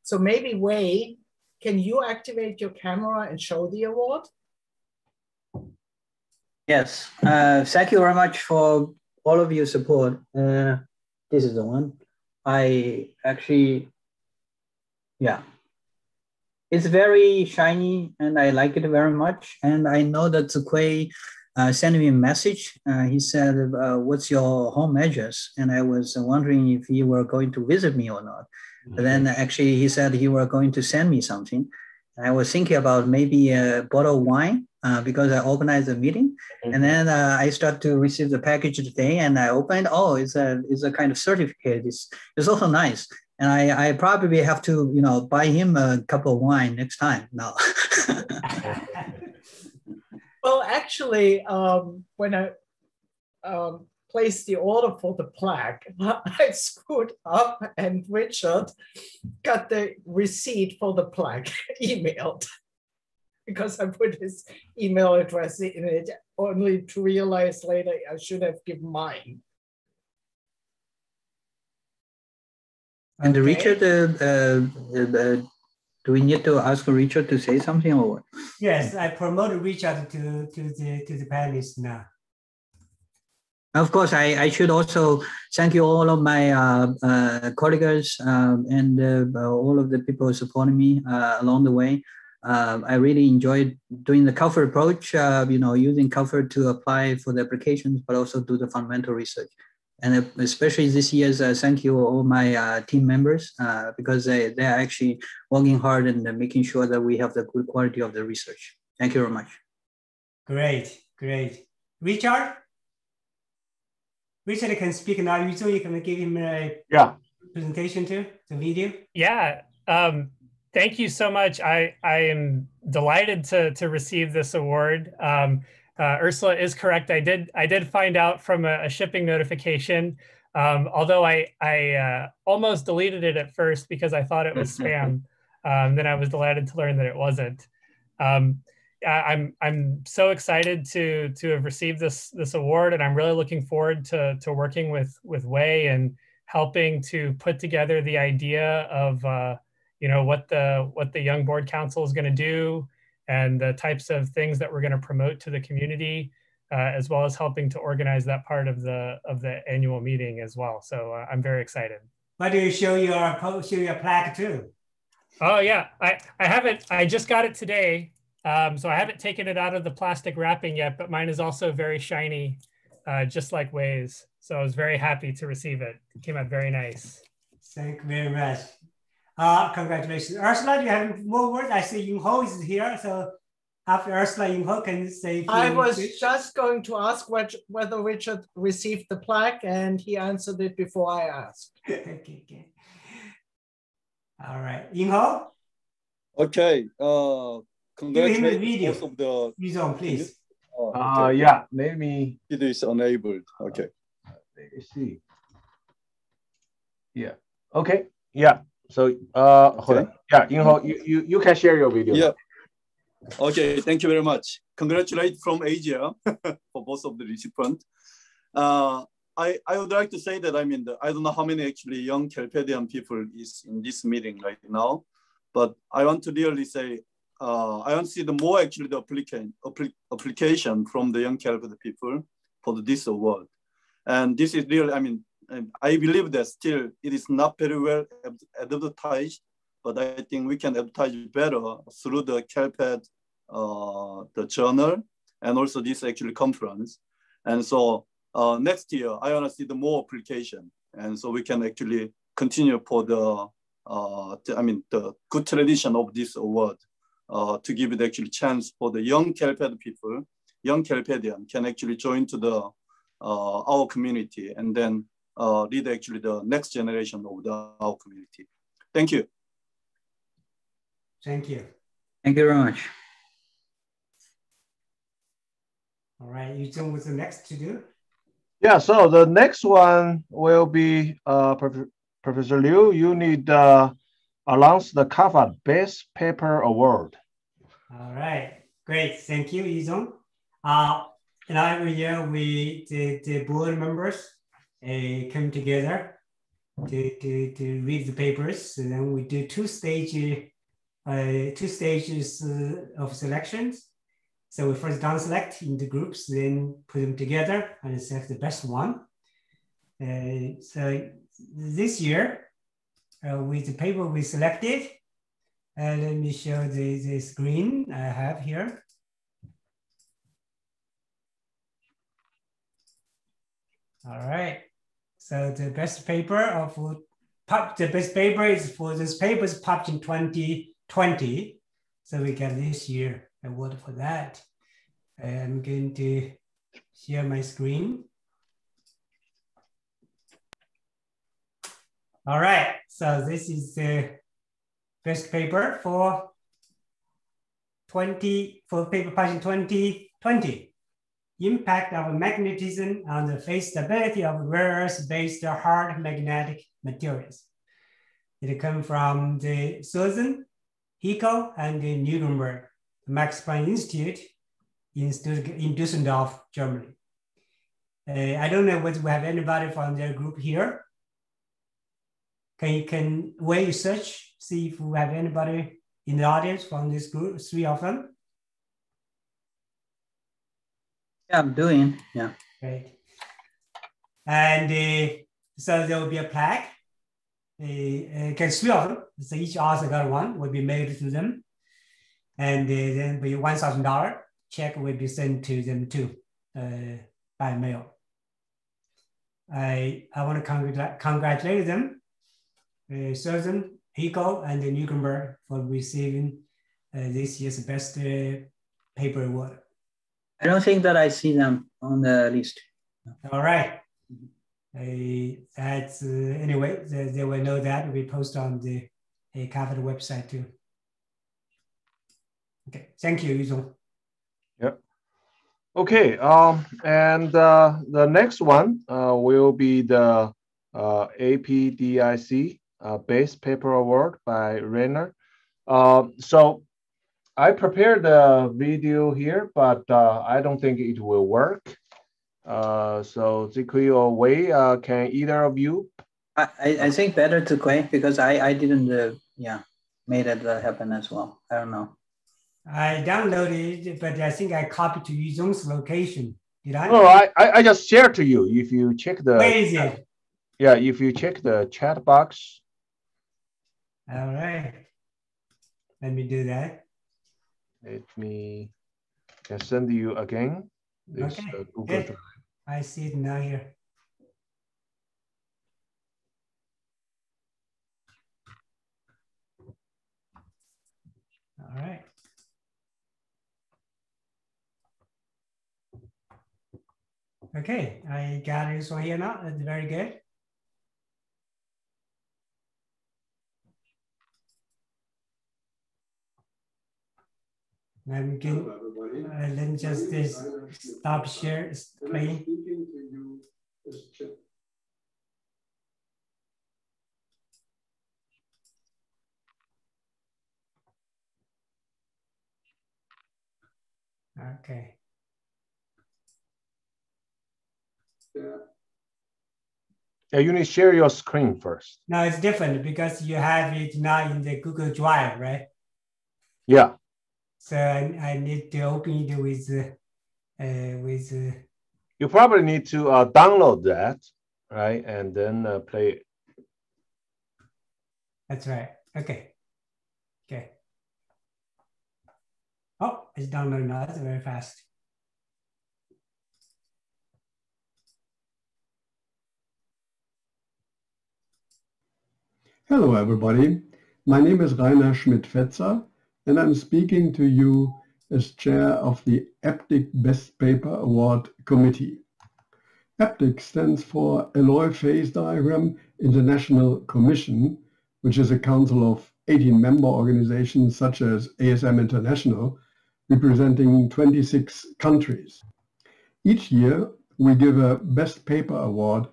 [SPEAKER 7] So maybe Wei, can you activate your camera and show the award?
[SPEAKER 3] Yes, uh, thank you very much for all of your support. Uh, this is the one. I actually, yeah, it's very shiny and I like it very much. And I know that Zikui uh, sent me a message. Uh, he said, uh, "What's your home address?" And I was wondering if you were going to visit me or not. But then actually, he said he were going to send me something. I was thinking about maybe a bottle of wine uh, because I organized a meeting, and then uh, I start to receive the package today, and I opened. Oh, it's a it's a kind of certificate. It's it's also nice, and I I probably have to you know buy him a cup of wine next time. No.
[SPEAKER 7] Well, actually, um, when I um, placed the order for the plaque, I screwed up and Richard got the receipt for the plaque emailed because I put his email address in it, only to realize later I should have given mine.
[SPEAKER 3] And
[SPEAKER 7] Okay.
[SPEAKER 3] Richard, uh, uh, uh, do we need to ask Richard to say something or what?
[SPEAKER 1] Yes, I promoted Richard to, to the to the panelist now.
[SPEAKER 3] Of course, I, I should also thank you all of my uh, uh, colleagues um, and uh, all of the people supporting me uh, along the way. Uh, I really enjoyed doing the cover approach, uh, you know, using cover to apply for the applications, but also do the fundamental research. And uh, especially this year's, uh, thank you all my uh, team members uh, because they, they are actually working hard and uh, making sure that we have the good quality of the research. Thank you very much.
[SPEAKER 1] Great, great. Richard? Richard can speak now. You so you can give him a
[SPEAKER 2] Yeah.
[SPEAKER 1] presentation too, the video.
[SPEAKER 8] Yeah. Um, thank you so much. I, I am delighted to, to receive this award. Um, uh, Ursula is correct. I did I did find out from a, a shipping notification, um, although I I uh, almost deleted it at first because I thought it was spam. Um, then I was delighted to learn that it wasn't. Um, I- I'm I'm so excited to to have received this this award, and I'm really looking forward to to working with with Wei and helping to put together the idea of uh, you know what the what the young board council is going to do and the types of things that we're going to promote to the community uh, as well as helping to organize that part of the of the annual meeting as well. So uh, i'm very excited.
[SPEAKER 1] Why do you show your show your plaque too?
[SPEAKER 8] oh yeah. I i haven't i just got it today um, so i haven't taken it out of the plastic wrapping yet but mine is also very shiny uh, just like Wei's so i was very happy to receive it. It came out very nice.
[SPEAKER 1] Thank you very much. Uh, congratulations. Ursula, do you have more words? I see Yung Ho is here. So after Ursula Yingho can say.
[SPEAKER 7] I was just going to ask what, whether Richard received the plaque and he answered it before I asked.
[SPEAKER 1] okay, okay. All right, Yingho?
[SPEAKER 9] Okay, uh, congratulations both of the.
[SPEAKER 1] Yuzong, please.
[SPEAKER 2] Uh, uh, yeah, let me.
[SPEAKER 9] It is enabled, okay.
[SPEAKER 2] Let me see. Yeah, okay, yeah. So, uh, hold on. Yeah, Yingho, you, you, you can share your video.
[SPEAKER 9] Yeah. Okay, thank you very much. Congratulate from Asia for both of the recipients. Uh, I, I would like to say that I mean, the, I don't know how many actually young CALPHADian people is in this meeting right now, but I want to really say, uh, I want to see the more actually the applicant, application from the young CALPHADian people for this award. And this is really, I mean, I believe that still it is not very well advertised but I think we can advertise better through the CALPHAD, uh, the journal, and also this actually conference. And so uh, next year, I want to see the more application. And so we can actually continue for the, uh, I mean, the good tradition of this award uh, to give it actually chance for the young CALPHAD people, young CALPHADian can actually join to the uh, our community and then uh, lead actually the next generation of the, our community. Thank you.
[SPEAKER 1] Thank you.
[SPEAKER 3] Thank you very much.
[SPEAKER 1] All right, you tell what's the next to do?
[SPEAKER 2] Yeah, so the next one will be uh, Professor Liu. You need uh, announce the CALPHAD Best Paper Award.
[SPEAKER 1] All right, great. Thank you, Yizong. Uh, and I, every year we, the, the board members uh, come together to, to, to read the papers. And then we do two stage uh, two stages uh, of selections. So we first down select in the groups, then put them together and select the best one. Uh, so this year, uh, with the paper we selected, uh, let me show the, the screen I have here. All right, so the best paper of pub, the best paper is for this paper is published in 20, 20. So we get this year award for that. I'm going to share my screen. All right, so this is the best paper for 20, for paper published in 2020. Impact of magnetism on the phase stability of rare earth-based hard magnetic materials. It comes from the Susan Hickel and Nuremberg, the Max Planck Institute in, in Düsseldorf, Germany. Uh, I don't know whether we have anybody from their group here. Can you can where you search, see if we have anybody in the audience from this group, three of them?
[SPEAKER 3] Yeah, I'm doing, yeah.
[SPEAKER 1] Great. And uh, so there will be a plaque uh, can three of them. So each author got one will be mailed to them, and uh, then be one thousand dollar check will be sent to them too uh, by mail. I I want to congratulate congratulate them, uh, Susan Hickel and the Newcomber for receiving uh, this year's best uh, paper award.
[SPEAKER 3] I don't think that I see them on the list.
[SPEAKER 1] All right. Uh, that's uh, anyway, they, they, will know that we post on the uh, CALPHAD website too. Okay, thank you, Yuzong.
[SPEAKER 2] Yep. Okay, um, and uh, the next one uh, will be the uh, APDIC uh, Base Paper Award by Rainer. Uh, so I prepared the video here, but uh, I don't think it will work. Uh, so Zikui or Wei, uh, can either of you?
[SPEAKER 3] I, I think better to Kui because I, I didn't, uh, yeah, made it uh, happen as well. I don't know.
[SPEAKER 1] I downloaded it, but I think I copied to Yuzong's location. Did I?
[SPEAKER 2] No, I, I just shared to you. If you check the.
[SPEAKER 1] Where is it?
[SPEAKER 2] Yeah, if you check the chat box.
[SPEAKER 1] All right. Let me do that.
[SPEAKER 2] Let me can send you again this
[SPEAKER 1] okay.
[SPEAKER 2] uh, Google. Drive.
[SPEAKER 1] I see it now here. All right. Okay, I got it so here now. That's very good. Let me get, uh, let me just uh, stop share playing. Okay.
[SPEAKER 2] Yeah. Yeah, you need to share your screen first.
[SPEAKER 1] No, it's different because you have it now in the Google Drive, right?
[SPEAKER 2] Yeah.
[SPEAKER 1] So I, I need to open it with uh, with. Uh,
[SPEAKER 2] you probably need to uh, download that, right, and then uh, play it.
[SPEAKER 1] That's right. Okay. Okay. Oh, it's downloading now. That's very fast.
[SPEAKER 10] Hello, everybody. My name is Rainer Schmidt-Fetzer, and I'm speaking to you as chair of the APDIC Best Paper Award Committee. APDIC stands for Alloy Phase Diagram International Commission, which is a council of 18 member organizations such as ASM International, representing 26 countries. Each year, we give a Best Paper Award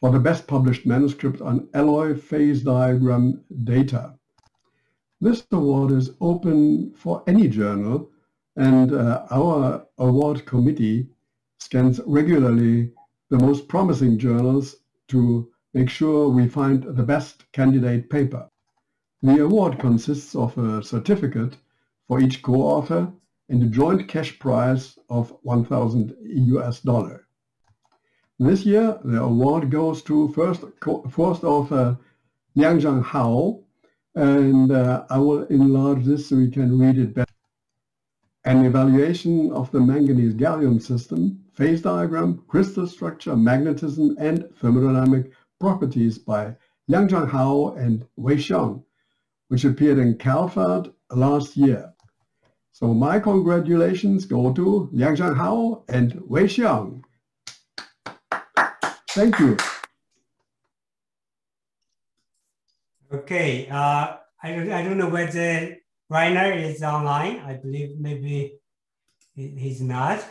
[SPEAKER 10] for the best published manuscript on alloy phase diagram data. This award is open for any journal, and uh, our award committee scans regularly the most promising journals to make sure we find the best candidate paper. The award consists of a certificate for each co-author and a joint cash prize of 1,000 US dollar. This year, the award goes to first, first author Liangzhang Hao, and uh, I will enlarge this so we can read it better. An evaluation of the manganese gallium system, phase diagram, crystal structure, magnetism, and thermodynamic properties by Liangzhang Hao and Wei Xiong, which appeared in CALPHAD last year. So my congratulations go to Liang Zhanghao and Wei Xiong. Thank you.
[SPEAKER 1] Okay, uh, I, don't, I don't know whether Rainer is online. I believe maybe he's not.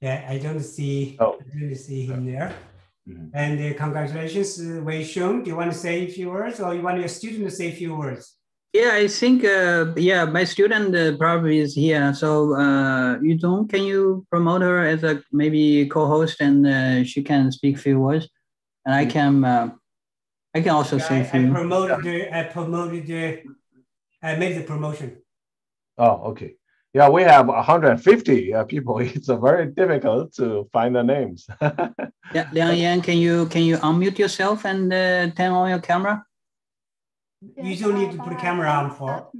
[SPEAKER 1] Yeah, I don't see, oh. I don't see him there. Mm -hmm. And uh, congratulations, uh, Wei Xiong. Do you want to say a few words or you want your student to say a few words?
[SPEAKER 3] Yeah, I think, uh, yeah, my student uh, probably is here. So, uh, Yuzong, can you promote her as a maybe co-host and uh, she can speak a few words? And I can, uh, I can also yeah, say a few.
[SPEAKER 1] I promoted the, I promoted the, I made the promotion.
[SPEAKER 2] Oh, okay. Yeah, we have 150 uh, people. It's very difficult to find the names.
[SPEAKER 3] yeah, Liang Yan, can you can you unmute yourself and uh, turn on your camera?
[SPEAKER 1] you don't need to put a camera on for.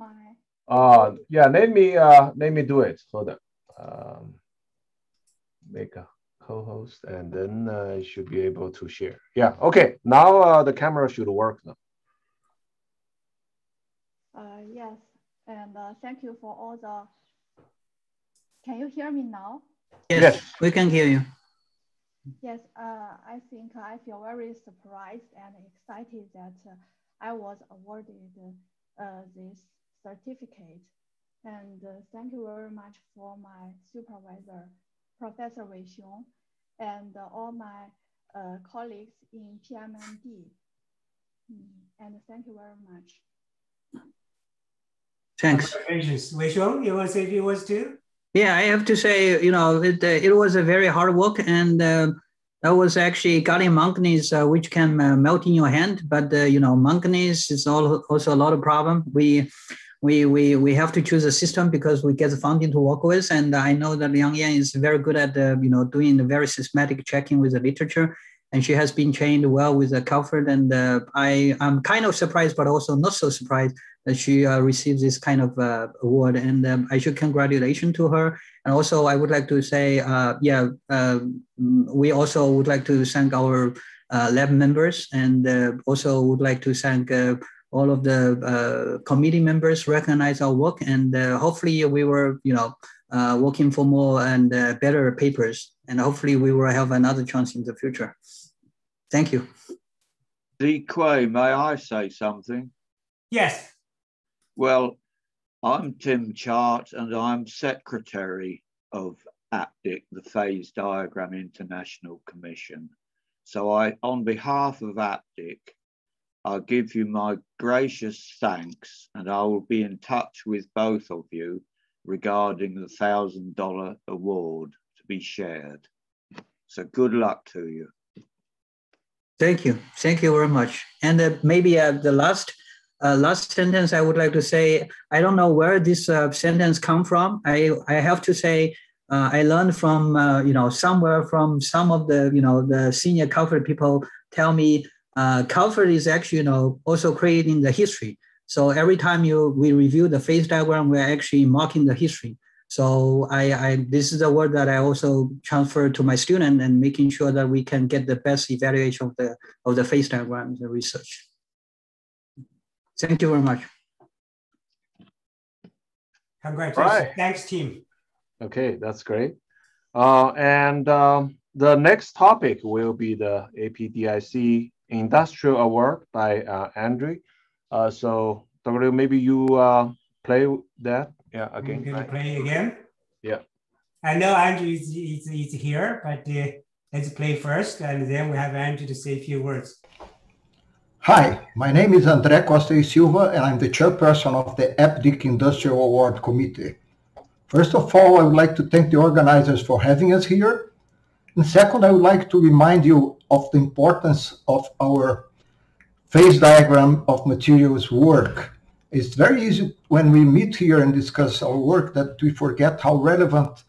[SPEAKER 2] Uh, yeah, let me uh, let me do it. Hold up. Um, make a co-host, and then uh, you should be able to share. Yeah. Okay. Now uh, the camera should work now.
[SPEAKER 11] Uh, yes, and uh, thank you for all the. Can you hear me now?
[SPEAKER 3] Yes, yes. we can hear you.
[SPEAKER 11] Yes, uh, I think I feel very surprised and excited that. Uh, I was awarded uh, this certificate. And uh, thank you very much for my supervisor, Professor Wei Xiong, and uh, all my uh, colleagues in PMND. Mm, and thank you very much.
[SPEAKER 3] Thanks.
[SPEAKER 1] Wei Xiong, you want to say a few words too?
[SPEAKER 3] Yeah, I have to say, you know, it, uh, it was a very hard work and uh, that was actually gallium manganese, uh, which can uh, melt in your hand. But uh, you know, manganese is all, also a lot of problem. We we we we have to choose a system because we get the funding to work with. And I know that Liang Yan is very good at uh, you know doing the very systematic checking with the literature, and she has been trained well with the CALPHAD. And uh, I am kind of surprised, but also not so surprised that she uh, received this kind of uh, award. And um, I should congratulation to her. And also, I would like to say, uh, yeah, uh, we also would like to thank our uh, lab members, and uh, also would like to thank all of the uh, committee members recognize our work, and uh, hopefully we were, you know, uh, working for more and uh, better papers, and hopefully we will have another chance in the future. Thank you.
[SPEAKER 4] Lee Quay, may I say something?
[SPEAKER 1] Yes.
[SPEAKER 4] Well, I'm Tim Chart, and I'm secretary of APDIC, the Phase Diagram International Commission. So I, on behalf of APDIC, I give you my gracious thanks and I will be in touch with both of you regarding the thousand dollar award to be shared. So good luck to you.
[SPEAKER 3] Thank you. Thank you very much. And uh, maybe uh, the last uh, last sentence I would like to say, I don't know where this uh, sentence come from. I, I have to say, uh, I learned from, uh, you know, somewhere from some of the, you know, the senior CALPHAD people tell me uh, CALPHAD is actually, you know, also creating the history. So every time you we review the phase diagram, we're actually marking the history. So I, I this is the word that I also transfer to my student and making sure that we can get the best evaluation of the of the phase diagrams and research. Thank you very much.
[SPEAKER 1] Congratulations. Right. Thanks, team.
[SPEAKER 2] Okay, that's great. Uh, and um, the next topic will be the APDIC Industrial Award by uh, Andrew. Uh, so, Dr. maybe you uh, play that? Yeah, again.
[SPEAKER 1] I'm going to play again?
[SPEAKER 2] Yeah.
[SPEAKER 1] I know Andrew is, is, is here, but uh, let's play first, and then we have Andrew to say a few words.
[SPEAKER 12] Hi, my name is André Costa e Silva, and I'm the chairperson of the APDIC Industrial Award Committee. First of all, I would like to thank the organizers for having us here. And second, I would like to remind you of the importance of our phase diagram of materials work. It's very easy when we meet here and discuss our work that we forget how relevant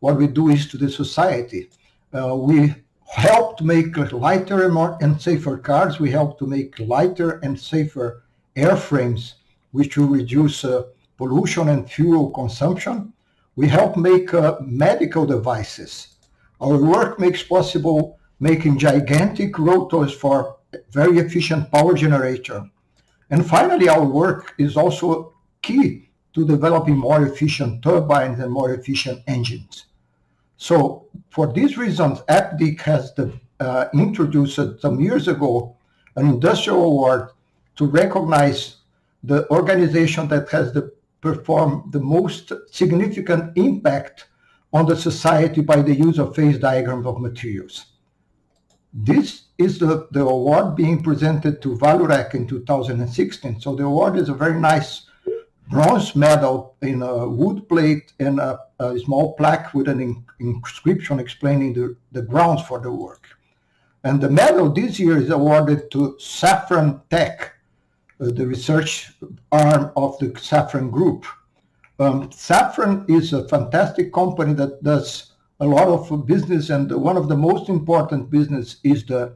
[SPEAKER 12] what we do is to the society. Uh, we help to make lighter and more and safer cars. We help to make lighter and safer airframes, which will reduce uh, pollution and fuel consumption. We help make uh, medical devices. Our work makes possible making gigantic rotors for very efficient power generator. And finally, our work is also key to developing more efficient turbines and more efficient engines. So for these reasons, APDIC has the, uh, introduced some years ago an industrial award to recognize the organization that has the, performed the most significant impact on the society by the use of phase diagrams of materials. This is the, the award being presented to Vallourec in 2016. So the award is a very nice bronze medal in a wood plate and a, a small plaque with an in, inscription explaining the, the grounds for the work. And the medal this year is awarded to Safran Tech, uh, the research arm of the Safran Group. Um, Safran is a fantastic company that does a lot of business, and one of the most important business is the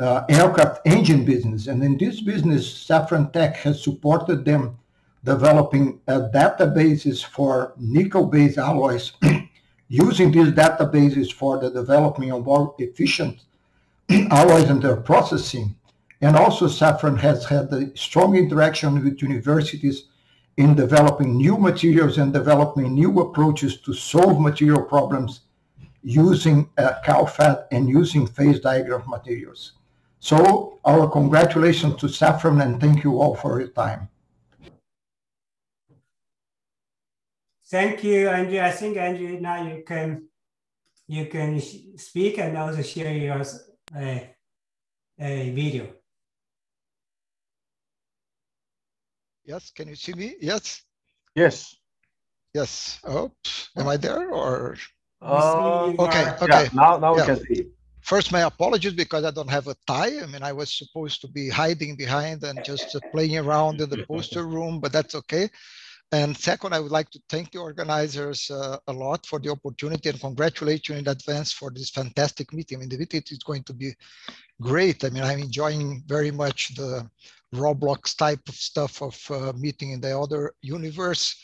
[SPEAKER 12] uh, aircraft engine business. And in this business, Safran Tech has supported them developing databases for nickel-based alloys, using these databases for the development of more efficient alloys and their processing. And also Safran has had a strong interaction with universities in developing new materials and developing new approaches to solve material problems using uh, fat and using phase diagram materials. So our congratulations to Safran and thank you all for your time.
[SPEAKER 1] Thank you, Andrew. I think Andrew, now you can you can speak and also share your uh, uh, video.
[SPEAKER 13] Yes, can you see me? Yes.
[SPEAKER 2] Yes.
[SPEAKER 13] Yes. Oh, am I there or?
[SPEAKER 2] Uh,
[SPEAKER 13] okay. Okay.
[SPEAKER 2] Yeah, now, now yeah. we can see.
[SPEAKER 13] First, my apologies because I don't have a tie. I mean, I was supposed to be hiding behind and just playing around in the poster room, but that's okay. And second, I would like to thank the organizers uh, a lot for the opportunity and congratulate you in advance for this fantastic meeting. I mean, the meeting is going to be great. I mean, I'm enjoying very much the Roblox type of stuff of uh, meeting in the other universe.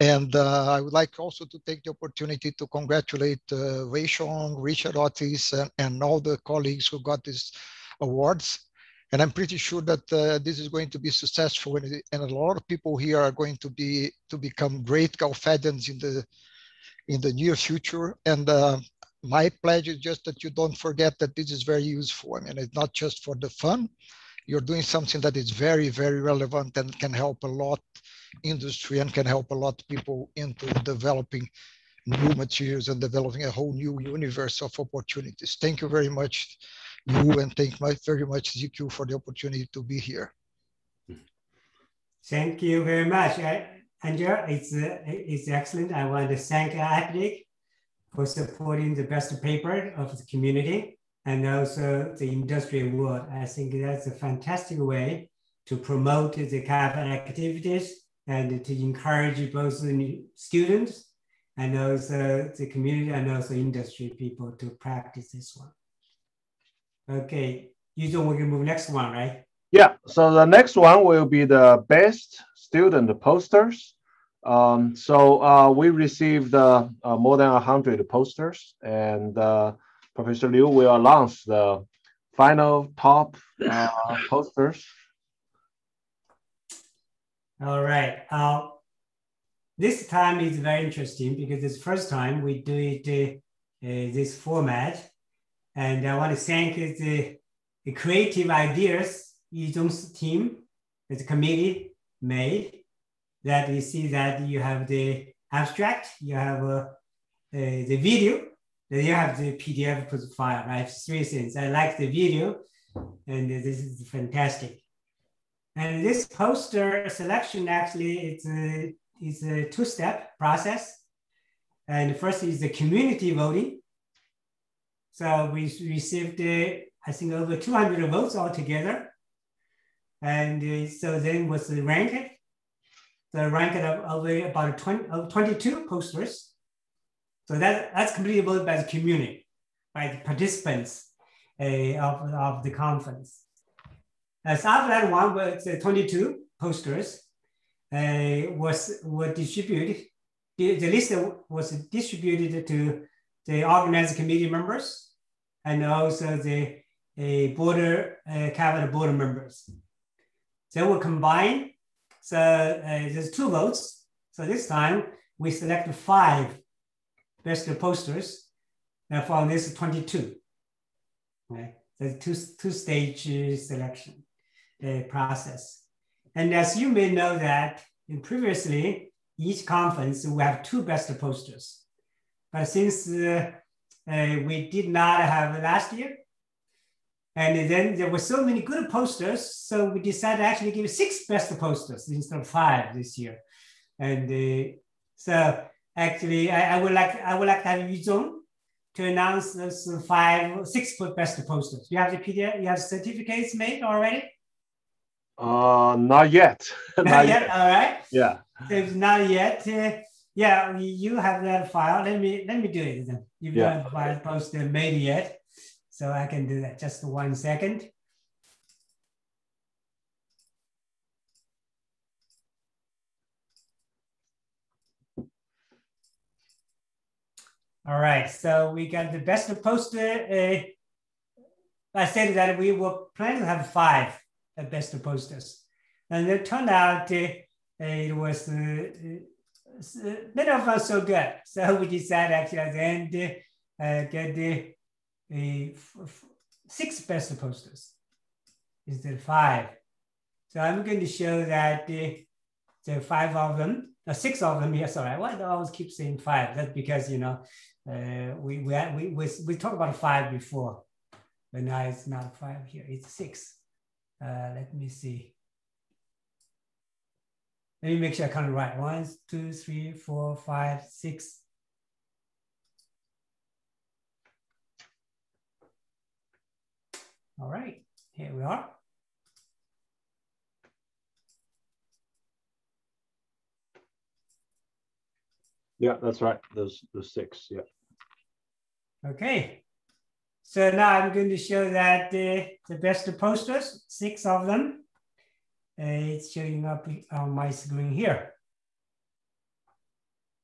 [SPEAKER 13] And uh, I would like also to take the opportunity to congratulate uh, Wei Xiong, Richard Otis, and, and all the colleagues who got these awards. And I'm pretty sure that uh, this is going to be successful and, and, a lot of people here are going to be to become great CALPHADians in the in the near future. And uh, my pledge is just that you don't forget that this is very useful. I mean, it's not just for the fun. You're doing something that is very, very relevant and can help a lot industry and can help a lot people into developing new materials and developing a whole new universe of opportunities. Thank you very much, you, and thank my, very much Zikui for the opportunity to be here.
[SPEAKER 1] Thank you very much. Andrea, it's, uh, it's excellent. I want to thank APDIC for supporting the best paper of the community and also the industry award. I think that's a fantastic way to promote the of activities and to encourage both the students and also the community and also industry people to practice this one. Okay, you don't want to move next one, right?
[SPEAKER 2] Yeah, so the next one will be the best student posters. Um, so uh, we received uh, uh, more than 100 posters and uh, Professor Liu will announce the final top uh, posters.
[SPEAKER 1] All right. Uh, this time is very interesting because it's the first time we do it uh, this format. And I want to thank the, the creative ideas Yizhong's team, the committee made that you see that you have the abstract, you have uh, uh, the video, then you have the PDF file, right? Three things. I like the video and this is fantastic. And this poster selection actually it's a, it's a two-step process. And the first is the community voting. So we received, uh, I think, over 200 votes altogether. And uh, so then was the ranked. The ranked of over about 20, uh, 22 posters. So that, that's completely voted by the community, by the participants uh, of, of the conference. As after that one was uh, 22 posters uh, was were distributed. The, the list was distributed to the organizing committee members and also the uh, border uh, cabinet board members. They were combined. So uh, there's two votes. So this time we selected five best posters uh, from this 22. Right? The two, two stage selection uh, process. And as you may know that in previously, each conference we have two best posters. But since uh, uh, we did not have last year, and then there were so many good posters, so we decided to actually give six best posters instead of five this year. And uh, so actually, I, I, would like I would like to have Yuzhong to announce those five, six best posters. You have the PDF, you have certificates made already?
[SPEAKER 2] Uh, not yet.
[SPEAKER 1] not, not yet. yet. All right.
[SPEAKER 2] Yeah.
[SPEAKER 1] It's not yet. Uh, yeah, you have that file. Let me let me do it. Then. You yeah. post made yet, so I can do that. Just one second. All right, so we got the best of poster. Uh, I said that we were planning to have five best posters. And it turned out uh, it was uh, uh, none of us so good. So we decided actually at the end uh, get the uh, six best posters instead of five. So I'm going to show that the, the five of them, uh, six of them here, sorry, I always keep saying five? That's because, you know, uh, we, we, we, we, we talked about five before, but now it's not five here, it's six. Uh, let me see. Let me make sure I count it right. One, two, three, four, five, six. All right, here we are.
[SPEAKER 2] Yeah, that's right. Those the six. Yeah.
[SPEAKER 1] Okay. So now I'm going to show that uh, the best posters, six of them. Uh, it's showing up on my screen here.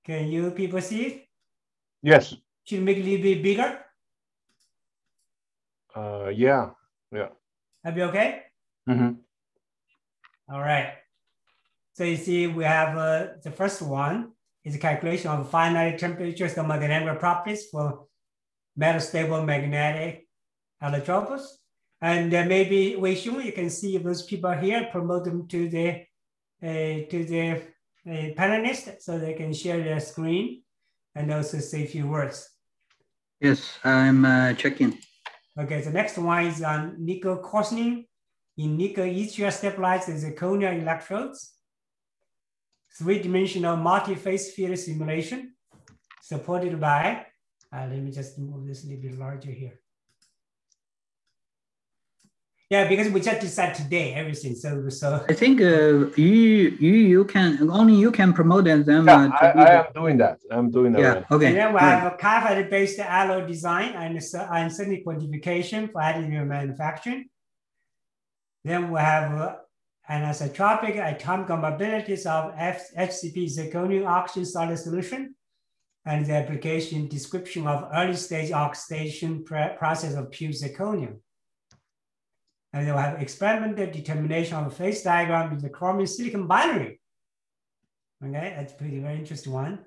[SPEAKER 1] Can you people see it?
[SPEAKER 2] Yes.
[SPEAKER 1] Should make it a little bit bigger?
[SPEAKER 2] Uh, yeah, yeah.
[SPEAKER 1] That be okay?
[SPEAKER 2] Mm-hmm.
[SPEAKER 1] All right. So you see, we have uh, the first one is a calculation of finite temperature thermodynamic properties for metastable magnetic allotropes. And uh, maybe Wei Xiong, you can see those people here, promote them to the uh, to the uh, panelist so they can share their screen and also say a few words.
[SPEAKER 3] Yes, I'm uh, checking.
[SPEAKER 1] Okay, the next one is on nickel coarsening. In nickel yttrium stabilized zirconia electrodes. Three-dimensional multi-phase field simulation supported by, uh, let me just move this a little bit larger here. Yeah, because we just decided today everything. So so
[SPEAKER 3] I think uh, you you you can only you can promote them.
[SPEAKER 2] Yeah,
[SPEAKER 3] uh,
[SPEAKER 2] I,
[SPEAKER 3] to
[SPEAKER 2] I am doing that. I'm doing that.
[SPEAKER 3] Yeah,
[SPEAKER 2] right.
[SPEAKER 3] okay.
[SPEAKER 1] And then we
[SPEAKER 3] right.
[SPEAKER 1] have a CALPHAD-based alloy design and cer- and certain quantification for additive manufacturing. Then we have uh, anisotropic atomic mobilities of HCP zirconium oxygen solid solution and the application description of early stage oxidation process of pure zirconium. And they will have experimental determination of phase diagram with the chromium silicon binary. Okay, that's pretty very interesting one.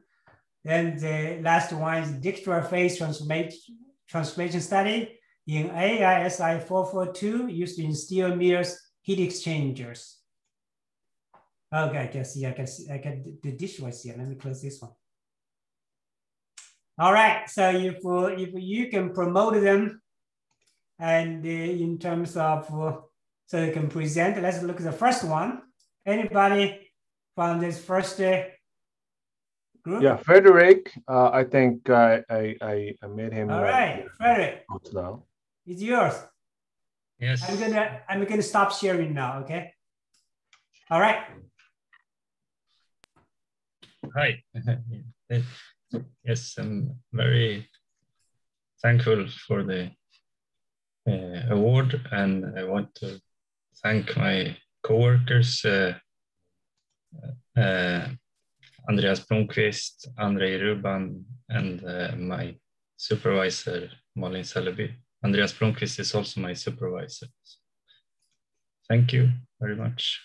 [SPEAKER 1] Then the last one is Dijkstra phase transformation, transformation study in AISI 442 used in steel mirrors heat exchangers. Okay, I can see, I can see, I can, the dish was here. Let me close this one. All right, so if, uh, if you can promote them and uh, in terms of, uh, so you can present, let's look at the first one. Anybody from this first uh, group?
[SPEAKER 2] Yeah, Frederick. I think I I I, made him.
[SPEAKER 1] All right, Frederick, it's yours.
[SPEAKER 14] Yes.
[SPEAKER 1] I'm gonna I'm gonna stop sharing now. Okay. All right.
[SPEAKER 14] Hi. yes, I'm very thankful for the uh, award, and I want to thank my coworkers, uh, uh, Andreas Blomqvist, Andrei Ruban, and uh, my supervisor, Malin Selleby. Andreas Blomqvist is also my supervisor. Thank you very much.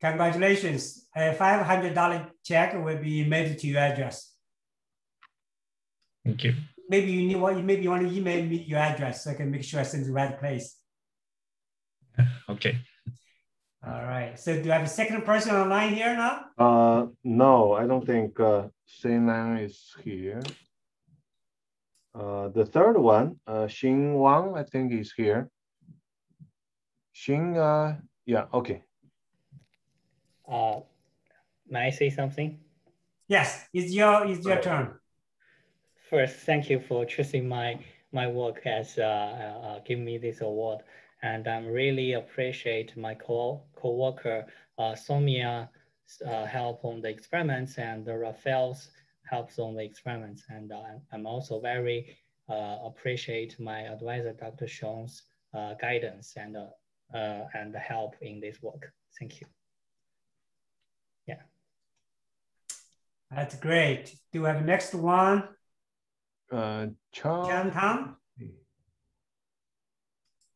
[SPEAKER 1] Congratulations. A five hundred dollar check will be made to your address.
[SPEAKER 14] Thank you.
[SPEAKER 1] Maybe you need what maybe you want to email me your address so I can make sure I send to the right place.
[SPEAKER 14] Okay.
[SPEAKER 1] All right. So do I have a second person online here now?
[SPEAKER 2] Uh, no, I don't think uh, Lang is here. Uh, the third one, uh, Xing Wang, I think is here. Xing, uh, yeah, okay.
[SPEAKER 15] Uh, may I say something?
[SPEAKER 1] Yes, it's your it's your turn.
[SPEAKER 15] First, thank you for choosing my my work as uh, uh, giving me this award, and I'm really appreciate my co coworker uh, Soumya uh, help on the experiments and the Raphael's helps on the experiments, and uh, I'm also very uh, appreciate my advisor Dr. Xiong's uh, guidance and uh, uh, and help in this work. Thank you. Yeah.
[SPEAKER 1] That's great. Do we have next one?
[SPEAKER 2] Uh, Chang,
[SPEAKER 1] Chan Tang?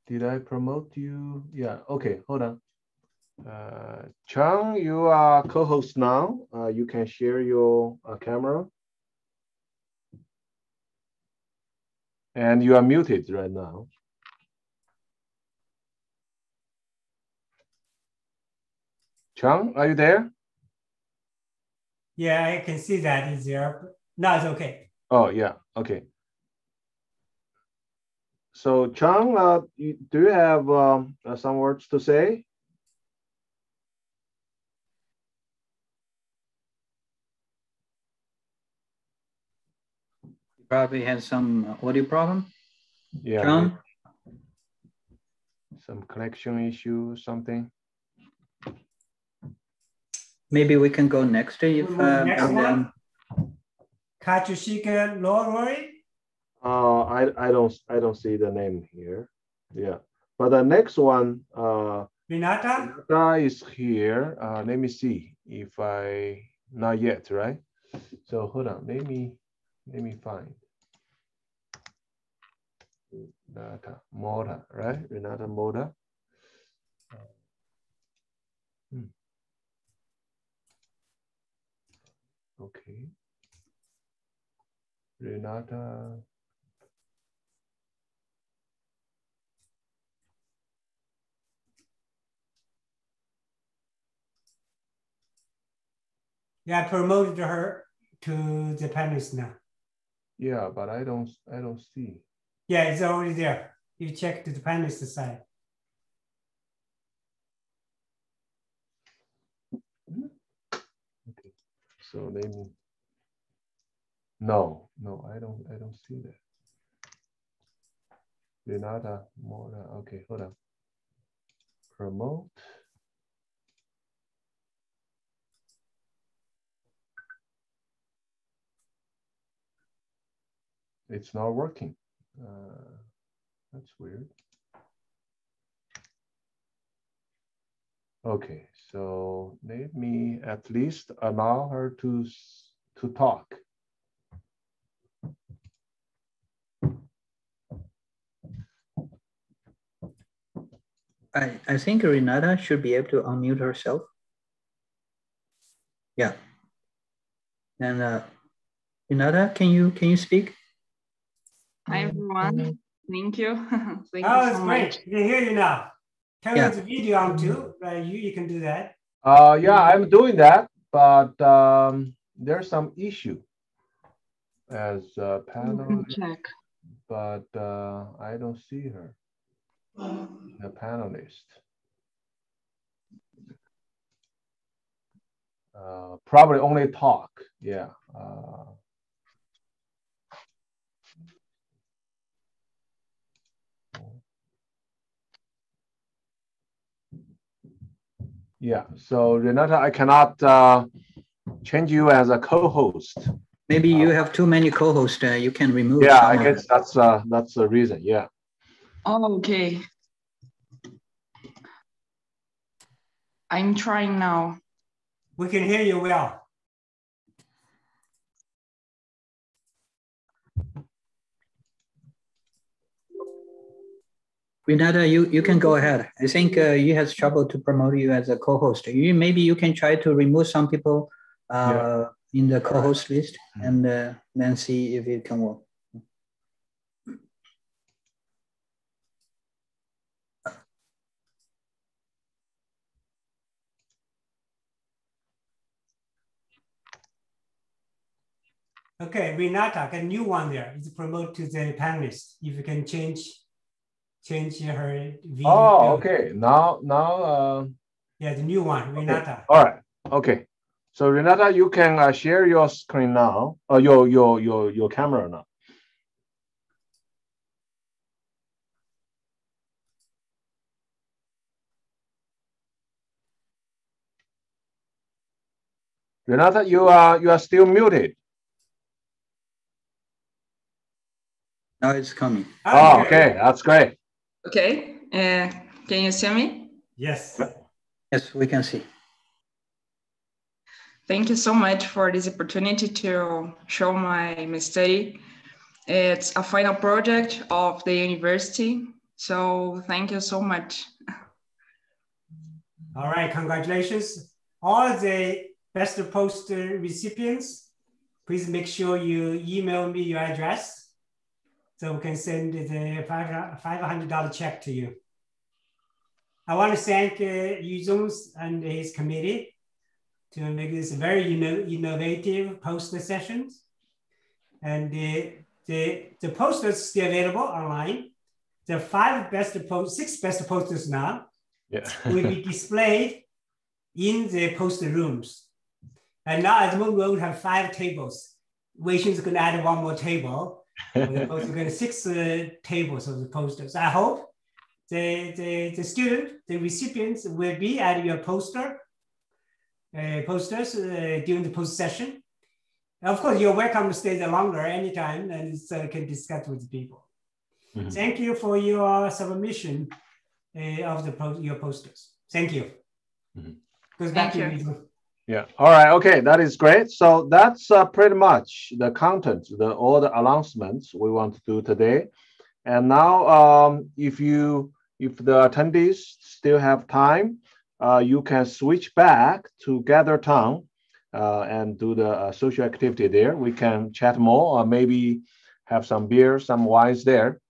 [SPEAKER 2] did I promote you? Yeah, okay, hold on. Uh, Chang, you are co-host now. Uh, you can share your uh, camera. And you are muted right now. Chang, are you there?
[SPEAKER 1] Yeah, I can see that is there. No, it's okay.
[SPEAKER 2] Oh, yeah, okay. So Chang, uh, you, do you have um, uh, some words to say?
[SPEAKER 3] Probably has some audio problem.
[SPEAKER 2] Yeah.
[SPEAKER 3] John?
[SPEAKER 2] Some connection issue, something.
[SPEAKER 3] Maybe we can go next if
[SPEAKER 1] Move
[SPEAKER 3] uh,
[SPEAKER 1] next
[SPEAKER 3] and then-
[SPEAKER 1] one. Katsushika Loroi?
[SPEAKER 2] Uh, I, I don't I don't see the name here. Yeah. But the next one, uh,
[SPEAKER 1] Renata?
[SPEAKER 2] Renata is here. Uh, let me see if I not yet, right? So hold on. Let me let me find. Renata Mora, right? Renata Mora. Hmm. Okay. Renata.
[SPEAKER 1] Yeah, I promoted her to the panelist now.
[SPEAKER 2] Yeah, but I don't I don't see.
[SPEAKER 1] Yeah, it's already there. You check the panelist side.
[SPEAKER 2] Okay, so me. No, no, I don't I don't see that. Renata Mora. Uh, okay, hold on. Promote. it's not working. Uh, that's weird. Okay, so let me at least allow her to, to talk.
[SPEAKER 3] I, I think Renata should be able to unmute herself. Yeah. And uh, Renata, can you can you speak?
[SPEAKER 16] Hi everyone. Thank you. Thank
[SPEAKER 1] oh,
[SPEAKER 16] you
[SPEAKER 1] it's
[SPEAKER 16] so
[SPEAKER 1] great.
[SPEAKER 16] much.
[SPEAKER 1] We can hear you now. Turn
[SPEAKER 3] Yeah.
[SPEAKER 1] the video on too. Uh, you, you can do that.
[SPEAKER 2] Uh, yeah, I'm doing that, but um, there's some issue as a panel,
[SPEAKER 16] check.
[SPEAKER 2] but uh, I don't see her, the panelist. Uh, probably only talk, yeah. Uh, Yeah, so Renata, I cannot uh, change you as a co-host.
[SPEAKER 3] Maybe you have too many co-hosts. Uh, you can remove.
[SPEAKER 2] Yeah, I guess that's uh, that's the reason. Yeah.
[SPEAKER 16] Oh, okay. I'm trying now.
[SPEAKER 1] We can hear you well.
[SPEAKER 3] Renata, you, you can go ahead. I think uh, you has trouble to promote you as a co-host. You maybe you can try to remove some people uh, in the co-host list and uh, then see if it can work.
[SPEAKER 1] Okay, Renata, a new one there is promote to the panelist. If you can change change her video.
[SPEAKER 2] Oh, okay. Now, now. Uh,
[SPEAKER 1] Yeah, the new one,
[SPEAKER 2] okay.
[SPEAKER 1] Renata.
[SPEAKER 2] All right. Okay. So Renata, you can uh, share your screen now, or your your your your camera now. Renata, you are you are still muted.
[SPEAKER 3] Now it's coming.
[SPEAKER 2] Oh, okay, that's great.
[SPEAKER 16] Okay. Uh, can you see me?
[SPEAKER 1] Yes.
[SPEAKER 3] Yes, we can see.
[SPEAKER 16] Thank you so much for this opportunity to show my, my study. It's a final project of the university. So thank you so much.
[SPEAKER 1] All right, congratulations. All the best poster recipients, please make sure you email me your address so we can send the $500 check to you. I want to thank uh, Yu Zhong and his committee to make this very inno- innovative poster sessions. And the, the, the posters still available online. The five best post, six best posters now
[SPEAKER 2] Yeah.
[SPEAKER 1] will be displayed in the poster rooms. And now at the moment, we will have five tables. Wei Xiong's going to add one more table. We're going to get six uh, tables of the posters. I hope the, the, the student, the recipients will be at your poster, uh, posters uh, during the post session. Of course, you're welcome to stay there longer anytime and uh, can discuss with people.
[SPEAKER 2] Mhm.
[SPEAKER 1] Thank you for your submission uh, of the po- your posters. Thank you. Goes back
[SPEAKER 16] Thank
[SPEAKER 1] to
[SPEAKER 16] you.
[SPEAKER 2] Yeah. All right. Okay. That is great. So that's uh, pretty much the content, the all the announcements we want to do today. And now, um, if you if the attendees still have time, uh, you can switch back to Gather Town uh, and do the uh, social activity there. We can chat more, or maybe have some beer, some wines there.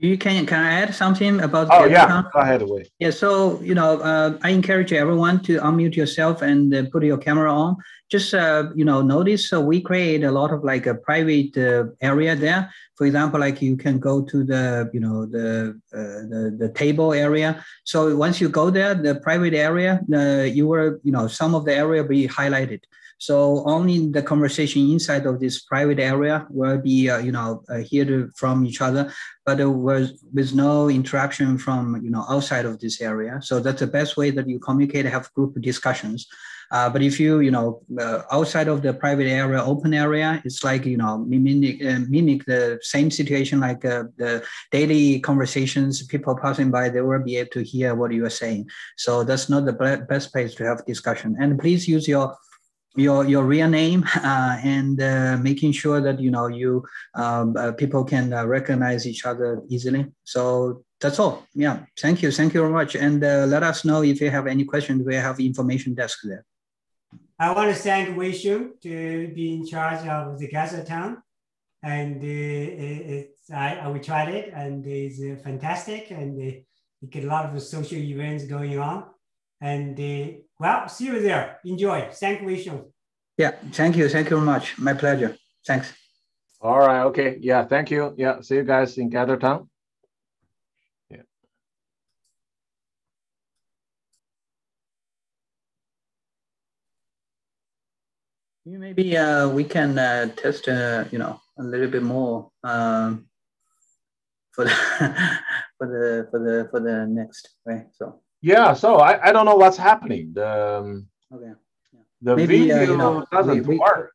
[SPEAKER 3] You can can I add something about?
[SPEAKER 2] Oh yeah, go ahead away.
[SPEAKER 3] Yeah, so you know, uh, I encourage everyone to unmute yourself and uh, put your camera on. Just uh, you know, notice uh, we create a lot of like a private uh, area there. For example, like you can go to the you know the uh, the the table area. So once you go there, the private area, uh, you were you know some of the area be highlighted. So only the conversation inside of this private area will be, uh, you know, uh, heard from each other, but uh, with, with no interaction from, you know, outside of this area. So that's the best way that you communicate, have group discussions. Uh, but if you, you know, uh, outside of the private area, open area, it's like, you know, mimic, uh, mimic the same situation like uh, the daily conversations, people passing by, they will be able to hear what you are saying. So that's not the best place to have discussion. And please use your your your real name uh, and uh, making sure that you know you um, uh, people can uh, recognize each other easily. So that's all. Yeah. Thank you. Thank you very much. And uh, let us know if you have any questions we have information desk there.
[SPEAKER 1] I want to thank Wei Xiong to be in charge of the gather town and uh, it's I, we tried it and it's fantastic. And you get a lot of social events going on. And uh, well, see you there. Enjoy. Thank you,
[SPEAKER 3] Yeah, thank you. Thank you very much. My pleasure. Thanks.
[SPEAKER 2] All right. Okay. Yeah. Thank you. Yeah. See you guys in Gather Town. Yeah.
[SPEAKER 3] Maybe uh, we can uh, test, uh, you know, a little bit more um, for the for the for the for the next right. So.
[SPEAKER 2] Yeah, so I, I don't know what's happening. The um,
[SPEAKER 3] okay.
[SPEAKER 2] the Maybe, video uh, you know, doesn't we, we, work.